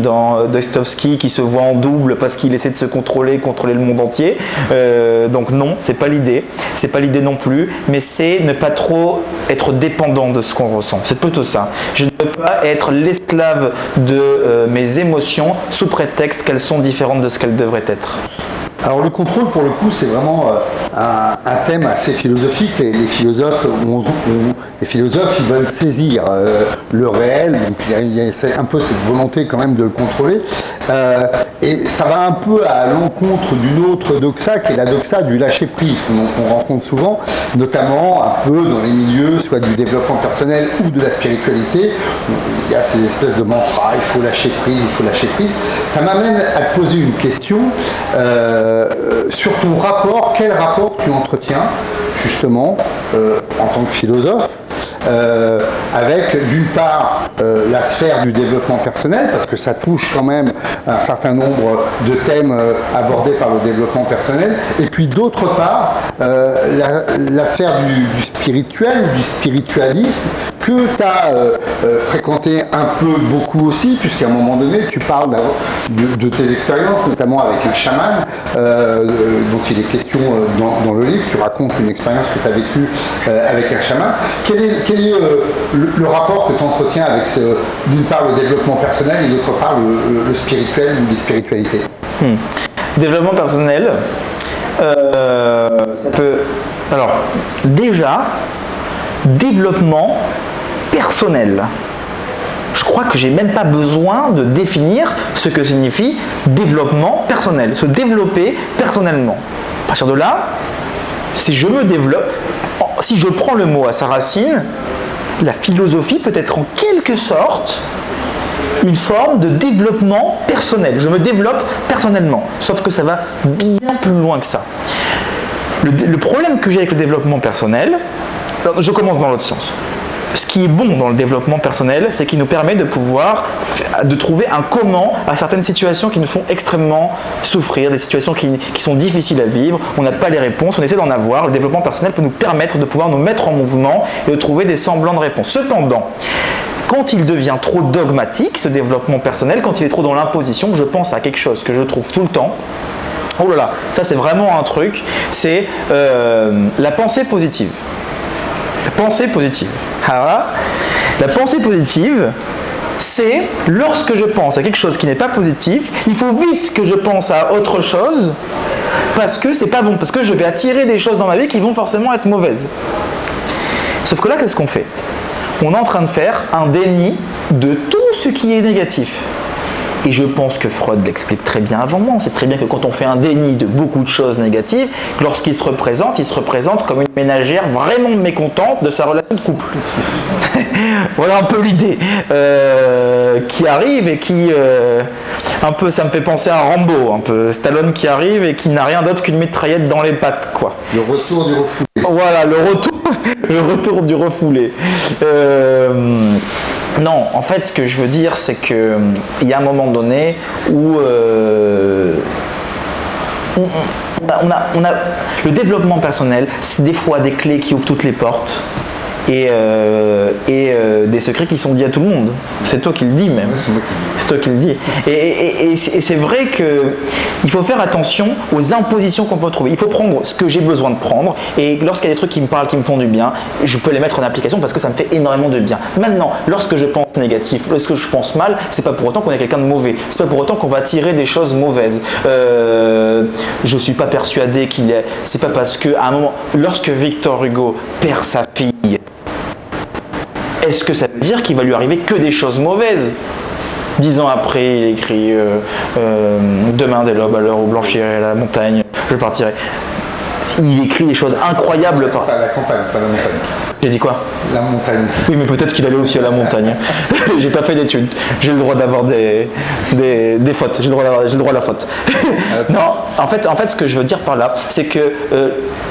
Dans Dostoevsky qui se voit en double parce qu'il essaie de se contrôler, contrôler le monde entier. donc non, c'est pas l'idée. C'est pas l'idée non plus, mais c'est ne pas trop être dépendant de ce qu'on ressent. C'est plutôt ça. Je ne veux pas être l'esclave de mes émotions sous prétexte qu'elles sont différentes de ce qu'elles devraient être. Alors le contrôle, pour le coup, c'est vraiment euh, un, thème assez philosophique. Les, les philosophes, les philosophes, ils veulent saisir euh, le réel. Donc il y, a, un peu cette volonté quand même de le contrôler. Euh, et ça va un peu à l'encontre d'une autre doxa, qui est la doxa du lâcher prise, qu'on rencontre souvent, notamment un peu dans les milieux, soit du développement personnel ou de la spiritualité. Il y a ces espèces de mantras, il faut lâcher prise, il faut lâcher prise. Ça m'amène à poser une question. Sur ton rapport, quel rapport tu entretiens justement euh, en tant que philosophe euh, avec d'une part la sphère du développement personnel, parce que ça touche quand même un certain nombre de thèmes abordés par le développement personnel, et puis d'autre part la, sphère du, spirituel, du spiritualisme, que tu as fréquenté un peu beaucoup aussi, puisqu'à un moment donné tu parles de, tes expériences, notamment avec un chaman, euh, dont il est question euh, dans, le livre. Tu racontes une expérience que tu as vécue euh, avec un chaman. Quel est, le, rapport que tu entretiens avec, d'une part, le développement personnel et d'autre part, le, spirituel ou les spiritualités hmm. Développement personnel, ça peut. Alors, déjà, développement personnel je crois que j'ai même pas besoin de définir ce que signifie développement personnel, se développer personnellement. À partir de là, si je me développe, si je prends le mot à sa racine, la philosophie peut être en quelque sorte une forme de développement personnel. Je me développe personnellement, sauf que ça va bien plus loin que ça. Le, le problème que j'ai avec le développement personnel, je commence dans l'autre sens ce qui est bon dans le développement personnel, c'est qu'il nous permet de pouvoir trouver un comment à certaines situations qui nous font extrêmement souffrir, des situations qui, sont difficiles à vivre. On n'a pas les réponses, on essaie d'en avoir. Le développement personnel peut nous permettre de pouvoir nous mettre en mouvement et de trouver des semblants de réponses. Cependant, quand il devient trop dogmatique, ce développement personnel, quand il est trop dans l'imposition, je pense à quelque chose que je trouve tout le temps. Oh là là, ça c'est vraiment un truc, c'est euh, la pensée positive. La pensée positive. La pensée positive, c'est lorsque je pense à quelque chose qui n'est pas positif, il faut vite que je pense à autre chose parce que c'est pas bon, parce que je vais attirer des choses dans ma vie qui vont forcément être mauvaises. Sauf que là, qu'est-ce qu'on fait? On est en train de faire un déni de tout ce qui est négatif. Et je pense que Freud l'explique très bien avant moi. C'est très bien que quand on fait un déni de beaucoup de choses négatives, lorsqu'il se représente, il se représente comme une ménagère vraiment mécontente de sa relation de couple. voilà un peu l'idée euh, qui arrive et qui euh, un peu ça me fait penser à Rambo, un peu Stallone qui arrive et qui n'a rien d'autre qu'une mitraillette dans les pattes quoi. Le retour du refoulé. Voilà le retour, le retour du refoulé. Euh, non, en fait, ce que je veux dire, c'est qu'il euh, y a un moment donné où euh, le développement personnel, c'est des fois des clés qui ouvrent toutes les portes et, euh, et euh, des secrets qui sont dits à tout le monde. C'est toi qui le dis même. c'est toi qui le dis. Et, et c'est vrai qu'il faut faire attention aux impositions qu'on peut trouver. Il faut prendre ce que j'ai besoin de prendre et lorsqu'il y a des trucs qui me parlent, qui me font du bien, je peux les mettre en application parce que ça me fait énormément de bien. Maintenant, lorsque je pense négatif, lorsque je pense mal, c'est pas pour autant qu'on est quelqu'un de mauvais. C'est pas pour autant qu'on va tirer des choses mauvaises. Euh, je suis pas persuadé qu'il est. C'est pas parce que à un moment, lorsque Victor Hugo perd sa fille, est-ce que ça veut dire qu'il va lui arriver que des choses mauvaises Dix ans après, il écrit euh, euh, Demain dès l'aube à l'heure où blanchirait la montagne, je partirai. Il écrit des choses incroyables. Par... La campagne, pas la montagne. J'ai dit quoi La montagne. Oui, mais peut-être qu'il allait aussi à la montagne. j'ai pas fait d'études. J'ai le droit d'avoir des, des, fautes. J'ai le, droit le droit à la faute. non, en fait, en fait, ce que je veux dire par là, c'est que euh,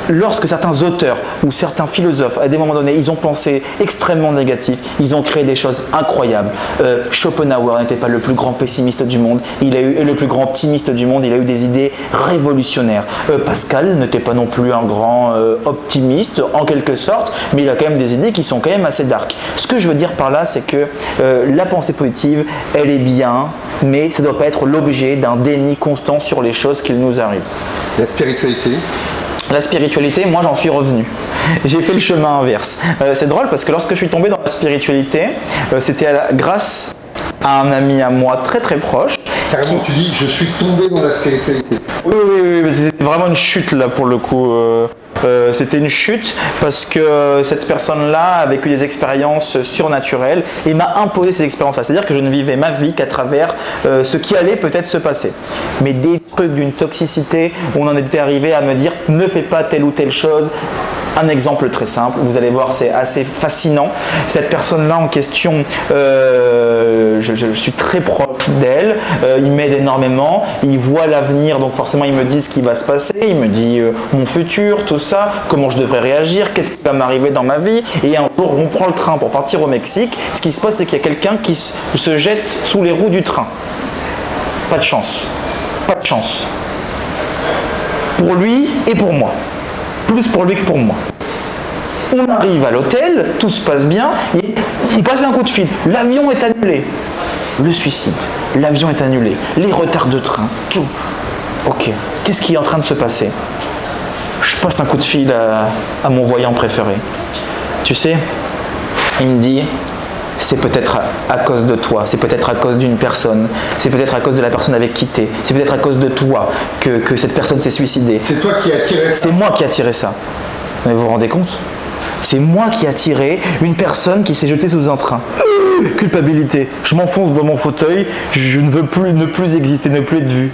lorsque certains auteurs ou certains philosophes, à des moments donnés, ils ont pensé extrêmement négatif, ils ont créé des choses incroyables. Euh, Schopenhauer n'était pas le plus grand pessimiste du monde, il a eu le plus grand optimiste du monde, il a eu des idées révolutionnaires. Euh, Pascal n'était pas non plus un grand optimiste en quelque sorte, mais il a quand même des idées qui sont quand même assez dark. Ce que je veux dire par là, c'est que euh, la pensée positive, elle est bien, mais ça ne doit pas être l'objet d'un déni constant sur les choses qui nous arrivent. La spiritualité la spiritualité, moi j'en suis revenu. J'ai fait le chemin inverse. Euh, c'est drôle parce que lorsque je suis tombé dans la spiritualité, euh, c'était grâce à un ami à moi très très proche. Carrément, tu dis je suis tombé dans la spiritualité. Oui, oui, oui, c'était vraiment une chute là pour le coup. Euh, euh, c'était une chute parce que cette personne-là a vécu des expériences surnaturelles et m'a imposé ces expériences-là. C'est-à-dire que je ne vivais ma vie qu'à travers euh, ce qui allait peut-être se passer. Mais des trucs d'une toxicité on en était arrivé à me dire ne fais pas telle ou telle chose, un exemple très simple, vous allez voir, c'est assez fascinant. Cette personne-là en question, euh, je, suis très proche d'elle, euh, il m'aide énormément, il voit l'avenir, donc forcément il me dit ce qui va se passer, il me dit euh, mon futur, tout ça, comment je devrais réagir, qu'est-ce qui va m'arriver dans ma vie? Et un jour, on prend le train pour partir au Mexique. Ce qui se passe, c'est qu'il y a quelqu'un qui se jette sous les roues du train. Pas de chance. Pas de chance. Pour lui et pour moi plus pour lui que pour moi. On arrive à l'hôtel, tout se passe bien, on passe un coup de fil. L'avion est annulé. Le suicide, l'avion est annulé, les retards de train, tout. Ok, qu'est-ce qui est en train de se passer? Je passe un coup de fil à, à mon voyant préféré. Tu sais, il me dit, c'est peut-être à, cause de toi, c'est peut-être à cause d'une personne, c'est peut-être à cause de la personne avec qui t'es, c'est peut-être à cause de toi que, cette personne s'est suicidée. C'est toi qui as tiré ça C'est moi qui ai tiré ça. Mais vous vous rendez compte? C'est moi qui ai tiré une personne qui s'est jetée sous un train. Culpabilité. Je m'enfonce dans mon fauteuil, je ne veux plus ne plus exister, ne plus être vu.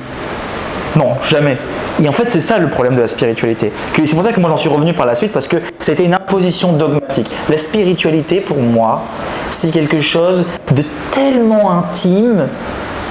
Non, jamais. Et en fait, c'est ça le problème de la spiritualité. C'est pour ça que moi j'en suis revenu par la suite parce que c'était une imposition dogmatique. La spiritualité, pour moi, c'est quelque chose de tellement intime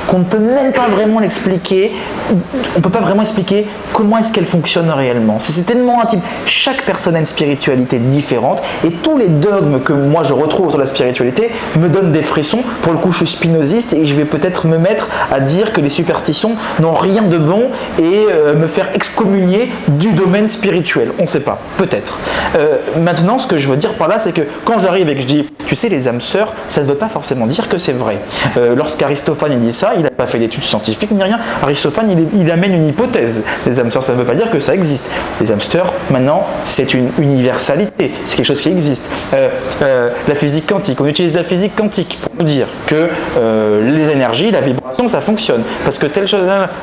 qu'on ne peut même pas vraiment l'expliquer. On ne peut pas vraiment expliquer comment est-ce qu'elle fonctionne réellement. C'est tellement intime. Chaque personne a une spiritualité différente et tous les dogmes que moi je retrouve sur la spiritualité me donnent des frissons. Pour le coup, je suis spinoziste et je vais peut-être me mettre à dire que les superstitions n'ont rien de bon et euh, me faire excommunier du domaine spirituel. On ne sait pas. Peut-être. Euh, maintenant, ce que je veux dire par là, c'est que quand j'arrive et que je dis, tu sais, les âmes sœurs, ça ne veut pas forcément dire que c'est vrai. Euh, Lorsqu'Aristophane dit ça, il n'a pas fait d'études scientifiques ni rien. Aristophane, il, amène une hypothèse des hamsters. Ça ne veut pas dire que ça existe. Les hamsters, maintenant, c'est une universalité. C'est quelque chose qui existe. Euh, euh, la physique quantique, on utilise la physique quantique pour dire que euh, les énergies, la vibration, ça fonctionne. Parce que telle chose.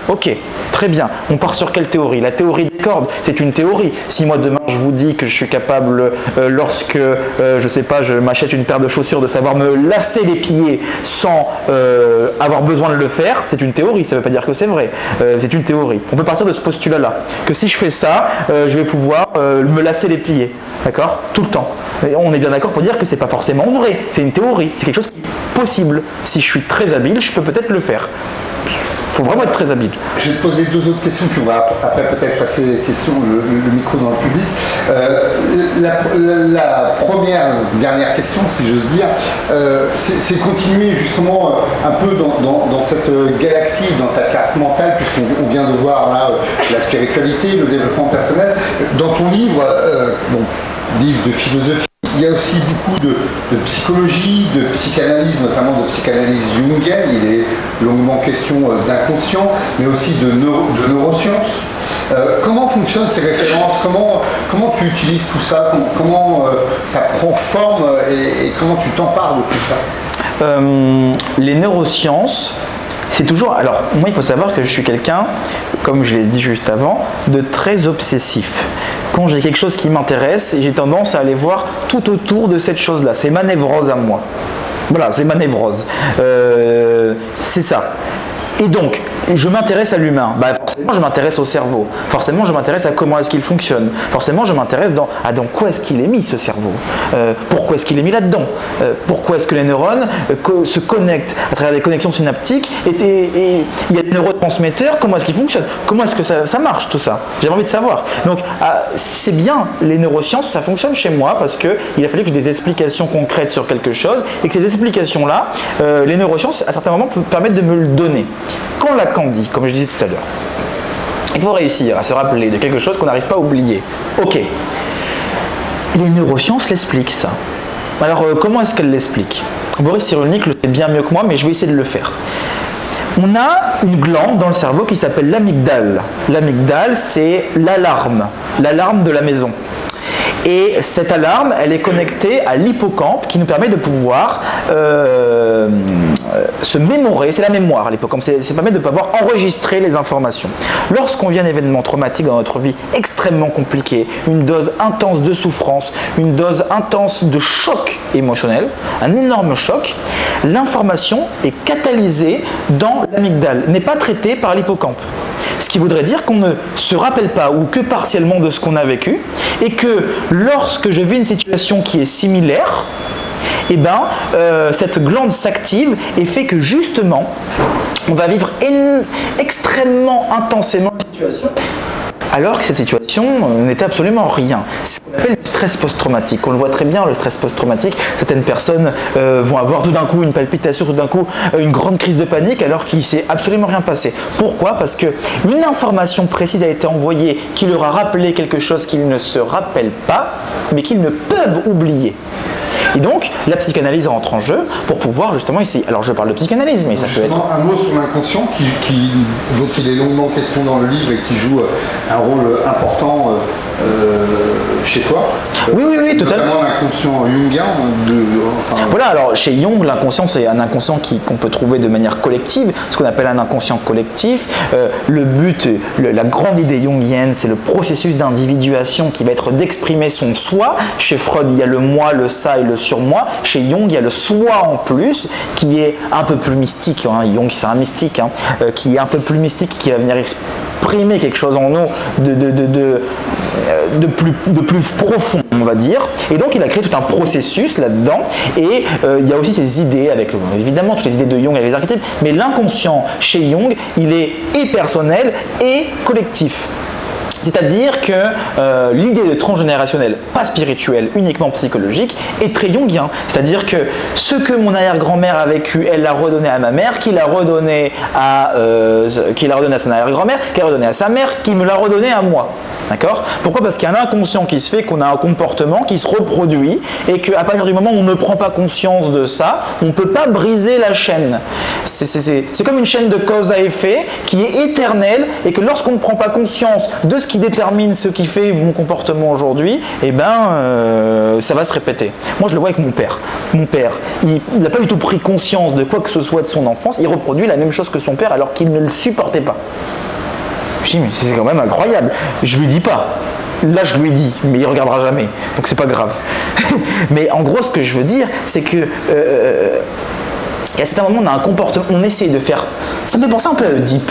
Ok, très bien. On part sur quelle théorie? La théorie des cordes, c'est une théorie. Si moi demain je vous dis que je suis capable, lorsque, je sais pas, je m'achète une paire de chaussures, de savoir me lasser les pieds sans avoir besoin de le faire, c'est une théorie, ça ne veut pas dire que c'est vrai, euh, c'est une théorie. On peut partir de ce postulat-là, que si je fais ça, euh, je vais pouvoir euh, me lasser les pliés, d'accord Tout le temps. Et on est bien d'accord pour dire que c'est pas forcément vrai, c'est une théorie, c'est quelque chose qui est possible. Si je suis très habile, je peux peut-être le faire faut vraiment être très habile. Je vais te poser deux autres questions, puis on va après peut-être passer les questions, le, micro dans le public. Euh, la, première, dernière question, si j'ose dire, euh, c'est continuer justement euh, un peu dans, cette galaxie, dans ta carte mentale, puisqu'on vient de voir là la spiritualité, le développement personnel. Dans ton livre, bon, livre de philosophie, il y a aussi beaucoup de, psychologie, de psychanalyse, notamment de psychanalyse jungienne. Il est longuement question euh, d'inconscient, mais aussi de, neurosciences. Euh, comment fonctionnent ces références? Comment, comment tu utilises tout ça? Comment, euh, ça prend forme et, comment tu t'empares de tout ça? Les neurosciences, c'est toujours. Alors, moi, il faut savoir que je suis quelqu'un, comme je l'ai dit juste avant, de très obsessif quand j'ai quelque chose qui m'intéresse, j'ai tendance à aller voir tout autour de cette chose-là. C'est ma névrose à moi. Voilà, c'est ma névrose. Euh, c'est ça. Et donc, je m'intéresse à l'humain. Bah, forcément, je m'intéresse au cerveau. Forcément, je m'intéresse à comment est-ce qu'il fonctionne. Forcément, je m'intéresse dans, à dans quoi est-ce qu'il est mis ce cerveau. Euh, pourquoi est-ce qu'il est mis là-dedans? Euh, Pourquoi est-ce que les neurones euh, se connectent à travers des connexions synaptiques et, il y a des neurotransmetteurs? Comment est-ce qu'ils fonctionnent? Comment est-ce que ça, marche tout ça? J'ai envie de savoir. Donc, ah, c'est bien les neurosciences, ça fonctionne chez moi parce que il a fallu que j'ai des explications concrètes sur quelque chose et que ces explications-là, les neurosciences, à certains moments, permettent de me le donner. Quand Lacan dit, comme je disais tout à l'heure, il faut réussir à se rappeler de quelque chose qu'on n'arrive pas à oublier. Ok. Les neurosciences l'expliquent ça. Alors euh, comment est-ce qu'elle l'explique? Boris Cyrulnik le fait bien mieux que moi, mais je vais essayer de le faire. On a une glande dans le cerveau qui s'appelle l'amygdale. L'amygdale, c'est l'alarme, l'alarme de la maison. Et cette alarme, elle est connectée à l'hippocampe qui nous permet de pouvoir euh, se mémorer. C'est la mémoire, l'hippocampe. Ça permet de pouvoir enregistrer les informations. Lorsqu'on vit un événement traumatique dans notre vie extrêmement compliqué, une dose intense de souffrance, une dose intense de choc émotionnel, un énorme choc, l'information est catalysée dans l'amygdale, n'est pas traitée par l'hippocampe. Ce qui voudrait dire qu'on ne se rappelle pas ou que partiellement de ce qu'on a vécu et que lorsque je vis une situation qui est similaire, eh ben, euh, cette glande s'active et fait que justement, on va vivre extrêmement intensément la situation alors que cette situation euh, n'était absolument rien. C'est ce qu'on appelle le stress post-traumatique. On le voit très bien, le stress post-traumatique. Certaines personnes euh, vont avoir tout d'un coup une palpitation, tout d'un coup euh, une grande crise de panique, alors qu'il ne s'est absolument rien passé. Pourquoi? Parce que une information précise a été envoyée qui leur a rappelé quelque chose qu'ils ne se rappellent pas, mais qu'ils ne peuvent oublier. Et donc, la psychanalyse rentre en jeu pour pouvoir justement ici. Alors, je parle de psychanalyse, mais ça peut être. Un mot sur l'inconscient, qui, dont il est longuement question dans le livre et qui joue un rôle important euh, euh, chez toi. Oui, oui, oui, totalement. l'inconscient jungien. voilà, alors chez Jung, l'inconscient, c'est un inconscient qu'on peut trouver de manière collective, ce qu'on appelle un inconscient collectif. Euh, le but, la grande idée jungienne, c'est le processus d'individuation qui va être d'exprimer son soi. Chez Freud, il y a le moi, le ça et le surmoi. Chez Jung, il y a le soi en plus, qui est un peu plus mystique. Hein. Jung, c'est un mystique, hein, euh, qui est un peu plus mystique, qui va venir exprimer quelque chose en nous euh, de plus, profond, on va dire. Et donc, il a créé tout un processus là-dedans. Et euh, il y a aussi ces idées, avec évidemment toutes les idées de Jung avec les archétypes, mais l'inconscient chez Jung, il est et personnel et collectif. C'est-à-dire que euh, l'idée de transgénérationnel, pas spirituel, uniquement psychologique, est très jungien. C'est-à-dire que ce que mon arrière-grand-mère a vécu, elle l'a redonné à ma mère, qui l'a redonné à, l'a redonné à son arrière-grand-mère, qui l'a redonné à sa mère, qui me l'a redonné à moi. D'accord? Pourquoi? Parce qu'il y a un inconscient qui se fait, qu'on a un comportement qui se reproduit et qu'à partir du moment où on ne prend pas conscience de ça, on ne peut pas briser la chaîne. C'est comme une chaîne de cause à effet qui est éternelle et que lorsqu'on ne prend pas conscience de ce qui détermine ce qui fait mon comportement aujourd'hui, eh ben, euh, ça va se répéter. Moi, je le vois avec mon père. Mon père, il n'a pas du tout pris conscience de quoi que ce soit de son enfance, il reproduit la même chose que son père alors qu'il ne le supportait pas. Je dis, mais c'est quand même incroyable. Je lui dis pas. Là, je lui dis, mais il regardera jamais. Donc, c'est pas grave. mais en gros, ce que je veux dire, c'est que. Euh, euh à certains moments, on a un comportement, on essaie de faire. Ça me fait penser un peu à Deep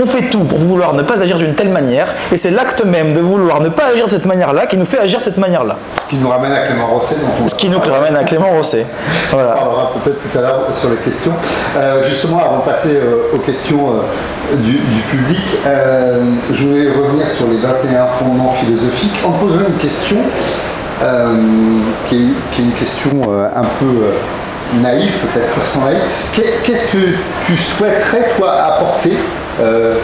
on fait tout pour vouloir ne pas agir d'une telle manière, et c'est l'acte même de vouloir ne pas agir de cette manière-là qui nous fait agir de cette manière-là. Ce qui nous ramène à Clément Rosset. Ce qui nous ramène à Clément Rosset. Voilà. On parlera peut-être tout à l'heure sur les questions. Euh, justement, avant de passer euh, aux questions euh, du, public, je voulais revenir sur les 21 fondements philosophiques en posant une question qui est, une question un peu naïve, peut-être façon naïve. Qu'est-ce que tu souhaiterais, toi, apporter euh,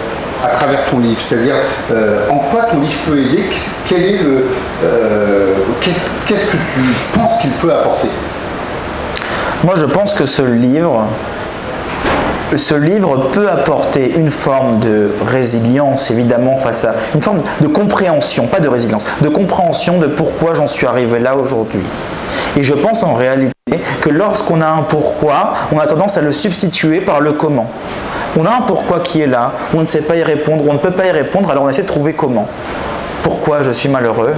à travers ton livre. C'est-à-dire, euh, en quoi ton livre peut aider? Quel est le, euh, Qu'est-ce que tu penses qu'il peut apporter? Moi, je pense que ce livre, ce livre peut apporter une forme de résilience, évidemment, face à une forme de compréhension, pas de résilience, de compréhension de pourquoi j'en suis arrivé là aujourd'hui. Et je pense en réalité que lorsqu'on a un pourquoi, on a tendance à le substituer par le comment. On a un pourquoi qui est là, on ne sait pas y répondre, on ne peut pas y répondre, alors on essaie de trouver comment. Pourquoi je suis malheureux?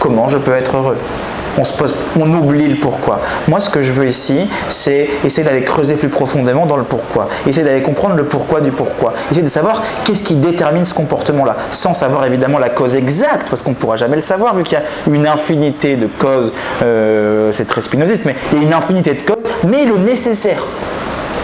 Comment je peux être heureux? On, oublie le pourquoi. Moi, ce que je veux ici, c'est essayer d'aller creuser plus profondément dans le pourquoi. Essayer d'aller comprendre le pourquoi du pourquoi. Essayer de savoir qu'est-ce qui détermine ce comportement-là, sans savoir évidemment la cause exacte, parce qu'on ne pourra jamais le savoir, vu qu'il y a une infinité de causes. Euh, c'est très spinoziste, mais il y a une infinité de causes, mais le nécessaire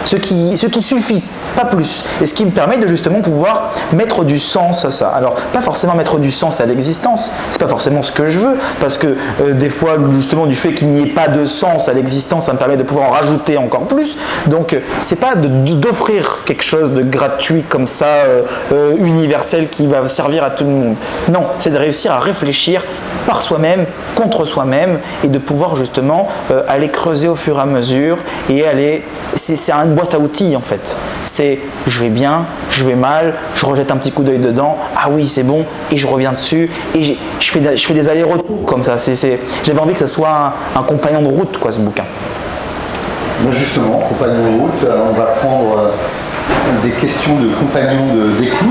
ce qui, ce qui suffit, pas plus. Et ce qui me permet de justement pouvoir mettre du sens à ça. Alors, pas forcément mettre du sens à l'existence, c'est pas forcément ce que je veux, parce que euh, des fois, justement, du fait qu'il n'y ait pas de sens à l'existence, ça me permet de pouvoir en rajouter encore plus. Donc, euh, c'est pas d'offrir quelque chose de gratuit comme ça, euh, universel, qui va servir à tout le monde. Non, c'est de réussir à réfléchir par soi-même, contre soi-même, et de pouvoir justement aller creuser au fur et à mesure et aller. C'est un boîte à outils en fait. C'est je vais bien, je vais mal, je rejette un petit coup d'œil dedans, ah oui c'est bon, et je reviens dessus, et je fais, des allers-retours comme ça. J'avais envie que ce soit un, compagnon de route quoi ce bouquin. justement, compagnon de route, on va prendre euh, des questions de compagnons d'écoute,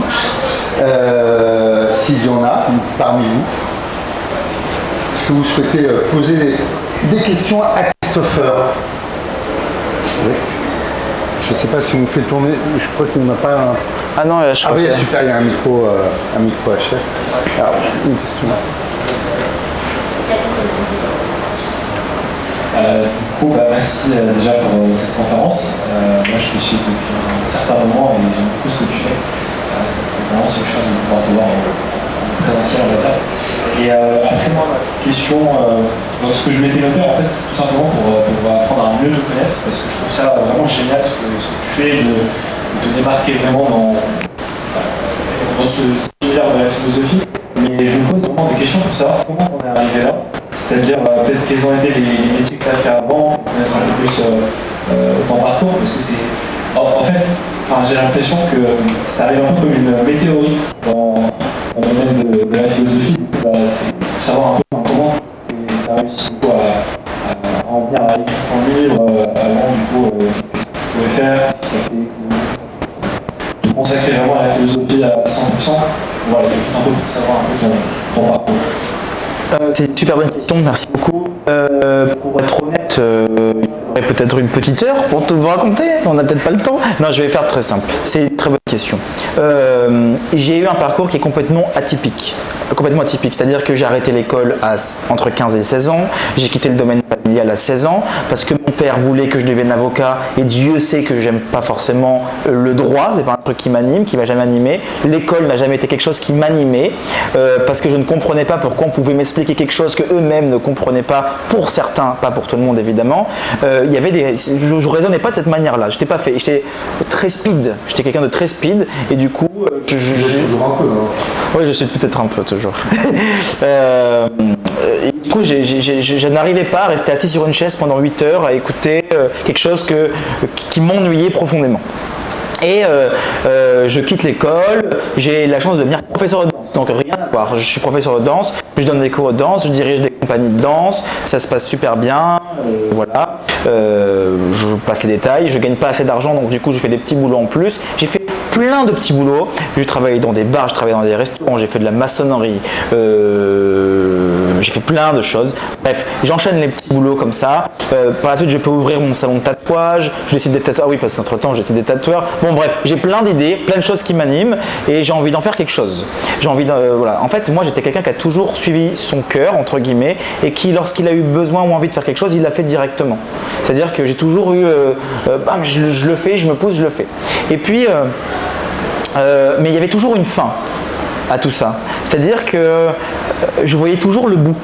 euh, s'il y en a parmi vous. Est-ce que vous souhaitez euh, poser des, questions à Christopher? Je ne sais pas si on fait tourner, je crois qu'il n'y a pas un... Ah non, je crois Ah oui, super, il y a un micro, euh, un micro. Alors, une question là. Euh, du coup, bah, merci euh, déjà pour euh, cette conférence. moi, je te suis depuis un certain moment et j'aime beaucoup ce que tu fais. vraiment, c'est une chance de pouvoir te voir en en. Et après, moi, question, donc, ce que je m'étais noté, en fait, tout simplement pour, apprendre à mieux te connaître, parce que je trouve ça vraiment génial ce que, tu fais, de, démarquer vraiment dans, dans ce, univers de la philosophie. Mais je me pose vraiment des questions pour savoir comment on est arrivé là. C'est-à-dire euh, peut-être quels ont été les, métiers que tu as fait avant, pour être un peu plus euh, euh, ton parcours, parce que c'est. En, fait, j'ai l'impression que tu arrives un peu comme une météorite dans, domaine de, la philosophie. Bah, c'est savoir un peu comment tu as réussi à, en venir à écrire ton livre avant du coup ce que tu pouvais faire, ce qui fait te consacrer vraiment à la philosophie à 100%. Voilà, juste un peu pour savoir un peu ton parcours. Euh, c'est une super bonne question, merci beaucoup. Euh, pour être honnête, euh, il faudrait peut-être une petite heure pour tout vous raconter, on n'a peut-être pas le temps. Non, je vais faire très simple, c'est une très bonne question. j'ai eu un parcours qui est complètement atypique. Complètement atypique, c'est-à-dire que j'ai arrêté l'école entre 15 et 16 ans, j'ai quitté le domaine à 16 ans parce que mon père voulait que je devienne avocat et Dieu sait que j'aime pas forcément le droit, c'est pas un truc qui m'anime, qui m'a jamais animé. L'école n'a jamais été quelque chose qui m'animait parce que je ne comprenais pas pourquoi on pouvait m'expliquer quelque chose que eux-mêmes ne comprenaient pas, pour certains, pas pour tout le monde évidemment. Euh, il y avait des, je, ne raisonnais pas de cette manière-là. J'étais pas fait, j'étais très speed. J'étais quelqu'un de très speed et du coup, euh, je, je, toujours un peu. Hein. Oui, je suis peut-être un peu toujours. euh, du coup, je n'arrivais pas à rester assis sur une chaise pendant 8 heures à écouter euh, quelque chose qui m'ennuyait profondément. Et je quitte l'école, j'ai la chance de devenir professeur de danse. Donc rien à voir. Je suis professeur de danse, je donne des cours de danse, je dirige des compagnies de danse, ça se passe super bien, euh, voilà. Euh, je passe les détails, je gagne pas assez d'argent, donc du coup je fais des petits boulots en plus. J'ai fait plein de petits boulots. J'ai travaillé dans des bars, j'ai travaillé dans des restaurants, j'ai fait de la maçonnerie, euh, j'ai fait plein de choses. Bref, j'enchaîne les petits boulots comme ça. par la suite, je peux ouvrir mon salon de tatouage. Je décide des tatoueurs. Ah oui, parce qu'entre temps, je décide des tatoueurs. Bon, bref, j'ai plein d'idées, plein de choses qui m'animent et j'ai envie d'en faire quelque chose. J'ai envie de, voilà. En fait, moi, j'étais quelqu'un qui a toujours suivi son cœur, entre guillemets, et qui, lorsqu'il a eu besoin ou envie de faire quelque chose, il l'a fait directement. C'est-à-dire que j'ai toujours eu, euh, euh, je, le fais, je me pousse, je le fais. Et puis, euh, mais il y avait toujours une fin à tout ça. C'est-à-dire que je voyais toujours le bout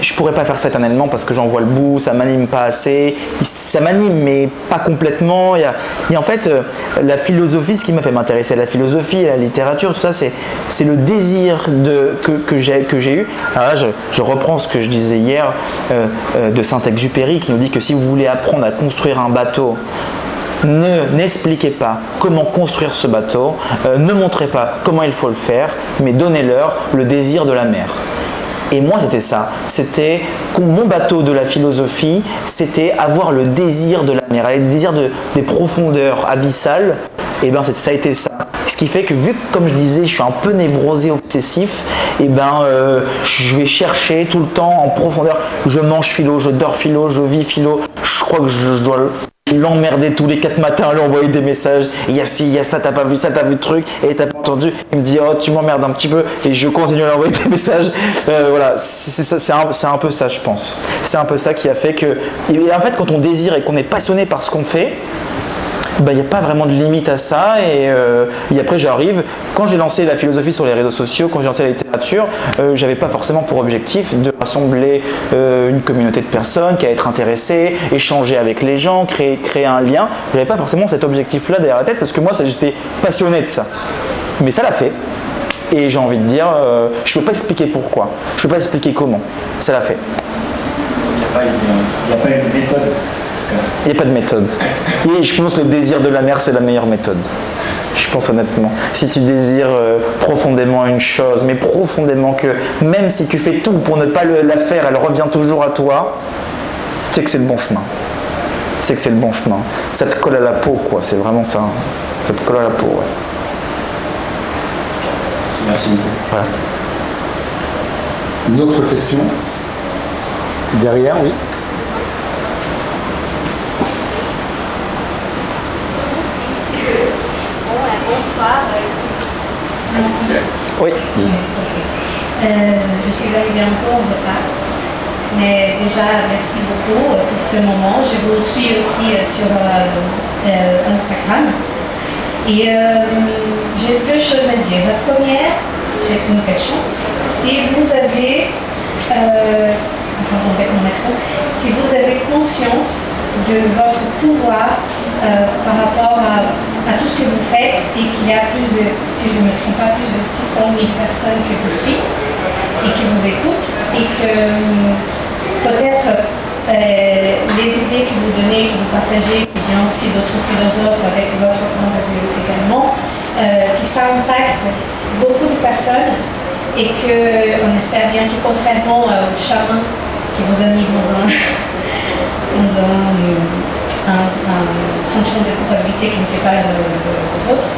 je pourrais pas faire ça éternellement parce que j'en vois le bout, ça m'anime pas assez. Ça m'anime, mais pas complètement. Et en fait, euh, la philosophie, ce qui m'a fait m'intéresser à la philosophie, à la littérature, tout ça, c'est le désir de, que, que j'ai eu. Alors là, je, reprends ce que je disais hier euh, euh, de Saint-Exupéry qui nous dit que si vous voulez apprendre à construire un bateau, ne n'expliquez pas comment construire ce bateau, ne montrez pas comment il faut le faire, mais donnez-leur le désir de la mer. Et moi, c'était ça. C'était mon bateau de la philosophie, c'était avoir le désir de la mer, le désir de, des profondeurs abyssales. Et ben, ça a été ça. Ce qui fait que vu que, comme je disais, je suis un peu névrosé, obsessif, et ben, euh, je vais chercher tout le temps en profondeur. Je mange philo, je dors philo, je vis philo. Je crois que je, je dois l'emmerder tous les quatre matins, lui envoyer des messages. Il y a ci, il y a ça, t'as pas vu ça, t'as vu le truc, et t'as pas entendu. Il me dit, oh, tu m'emmerdes un petit peu, et je continue à lui envoyer des messages. Euh, voilà, c'est un, un, peu ça, je pense. C'est un peu ça qui a fait que. Et en fait, quand on désire et qu'on est passionné par ce qu'on fait, bah, il n'y a pas vraiment de limite à ça. Euh, et, après, j'arrive. Quand j'ai lancé la philosophie sur les réseaux sociaux, quand j'ai lancé la littérature, euh, j'avais pas forcément pour objectif de rassembler euh, une communauté de personnes qui à être intéressées, échanger avec les gens, créer, créer un lien. J'avais pas forcément cet objectif-là derrière la tête parce que moi, j'étais passionné de ça. Mais ça l'a fait. Et j'ai envie de dire, je ne peux pas expliquer pourquoi, je ne peux pas expliquer comment. Ça l'a fait. Il n'y a, pas une méthode Il n'y a pas de méthode. Et je pense que le désir de la mer, c'est la meilleure méthode. Je pense honnêtement. Si tu désires euh, profondément une chose, mais profondément que même si tu fais tout pour ne pas la faire, elle revient toujours à toi, c'est que c'est le bon chemin. C'est que c'est le bon chemin. Ça te colle à la peau, quoi. C'est vraiment ça. Ça te colle à la peau, ouais. Merci beaucoup. Voilà. Une autre question? Derrière, oui. Bonsoir. Oui. Euh, je suis arrivée peu en retard. Mais déjà, merci beaucoup pour ce moment. Je vous suis aussi euh, sur euh, Instagram. Et euh, j'ai deux choses à dire. La première, c'est une question. Si vous avez, euh, avec mon accent, si vous avez conscience de votre pouvoir par rapport à, tout ce que vous faites et qu'il y a plus de, si je ne me trompe pas, plus de 600 000 personnes qui vous suivent et qui vous écoutent et que hum, peut-être euh, les idées que vous donnez, que vous partagez, qui viennent aussi d'autres philosophes avec votre point de vue également, euh, que ça impacte beaucoup de personnes et qu'on espère bien que contrairement euh, au chaman qui vous a mis dans un, un, un sentiment de culpabilité qui n'était pas le, le, le vôtre,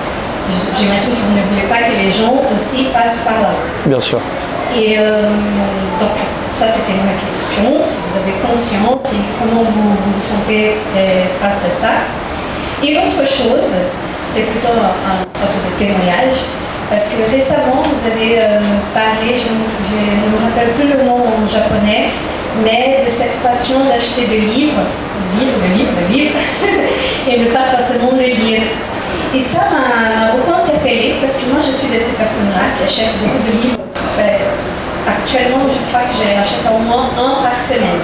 j'imagine que vous ne voulez pas que les gens aussi passent par là. Bien sûr. Et euh, donc, ça c'était ma question, si vous avez conscience et comment vous vous, sentez euh, face à ça. Et l'autre chose, c'est plutôt un, un sorte de témoignage, parce que récemment vous avez euh, parlé, je, je, ne me rappelle plus le nom en japonais, mais de cette passion d'acheter des livres, livres, livres, livres, et ne pas forcément les lire. Et ça m'a beaucoup interpellée parce que moi je suis de ces personnes-là qui achètent beaucoup de livres. Euh, actuellement, je crois que j'achète au moins un par semaine.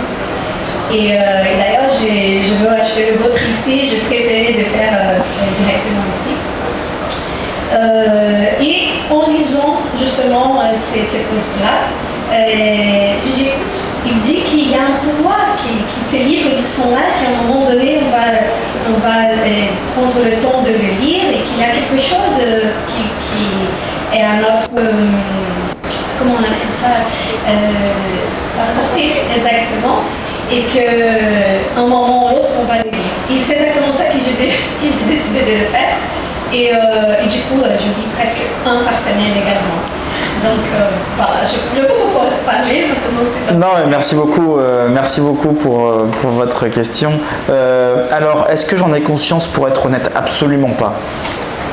Et, euh, d'ailleurs, je veux acheter le vôtre ici, je préférais de faire euh, directement ici. Et en lisant justement ces, ces posts-là, j'ai dit, écoute, il dit qu'il y a un pouvoir, qui, qui ces livres sont là, qu'à un moment donné, on va, on va prendre le temps de le lire et qu'il y a quelque chose qui, qui est à notre comment on appelle ça, euh, portée exactement, et qu'à un moment ou l'autre, on va le lire. Et c'est exactement ça que j'ai décidé de le faire. Et, euh, et, du coup, je lis presque un par semaine également. Donc euh, voilà, je peux beaucoup parler maintenant. Non, mais merci beaucoup, euh, merci beaucoup pour, pour votre question. Euh, alors, est-ce que j'en ai conscience pour être honnête? Absolument pas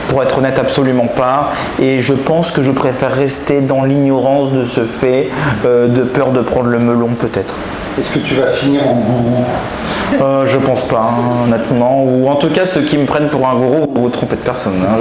pour être honnête, absolument pas. Et je pense que je préfère rester dans l'ignorance de ce fait, euh, de peur de prendre le melon peut-être. Est-ce que tu vas finir en gourou? Euh, Je pense pas, hein, honnêtement. Ou en tout cas, ceux qui me prennent pour un gourou, vous trompez de personne. Hein.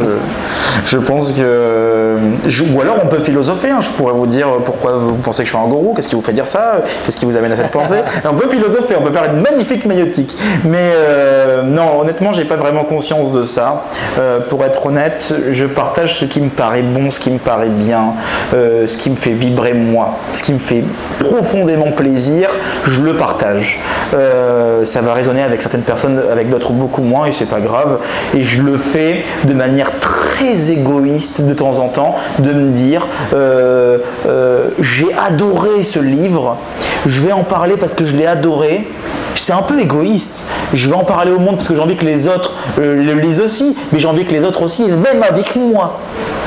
Je, je, pense que. Je, ou alors on peut philosopher. Hein. Je pourrais vous dire pourquoi vous pensez que je suis un gourou, qu'est-ce qui vous fait dire ça, qu'est-ce qui vous amène à cette pensée. On peut philosopher, on peut faire une magnifique maïotique. Mais euh, non, honnêtement, j'ai pas vraiment conscience de ça. Euh, pour être honnête, je partage ce qui me paraît bon, ce qui me paraît bien, euh, ce qui me fait vibrer moi, ce qui me fait profondément plaisir je le partage. Ça va résonner avec certaines personnes, avec d'autres beaucoup moins, et c'est pas grave. Et je le fais de manière très égoïste de temps en temps, de me dire euh, euh, j'ai adoré ce livre, je vais en parler parce que je l'ai adoré. C'est un peu égoïste. Je vais en parler au monde parce que j'ai envie que les autres le lisent aussi, mais j'ai envie que les autres aussi même avis que moi.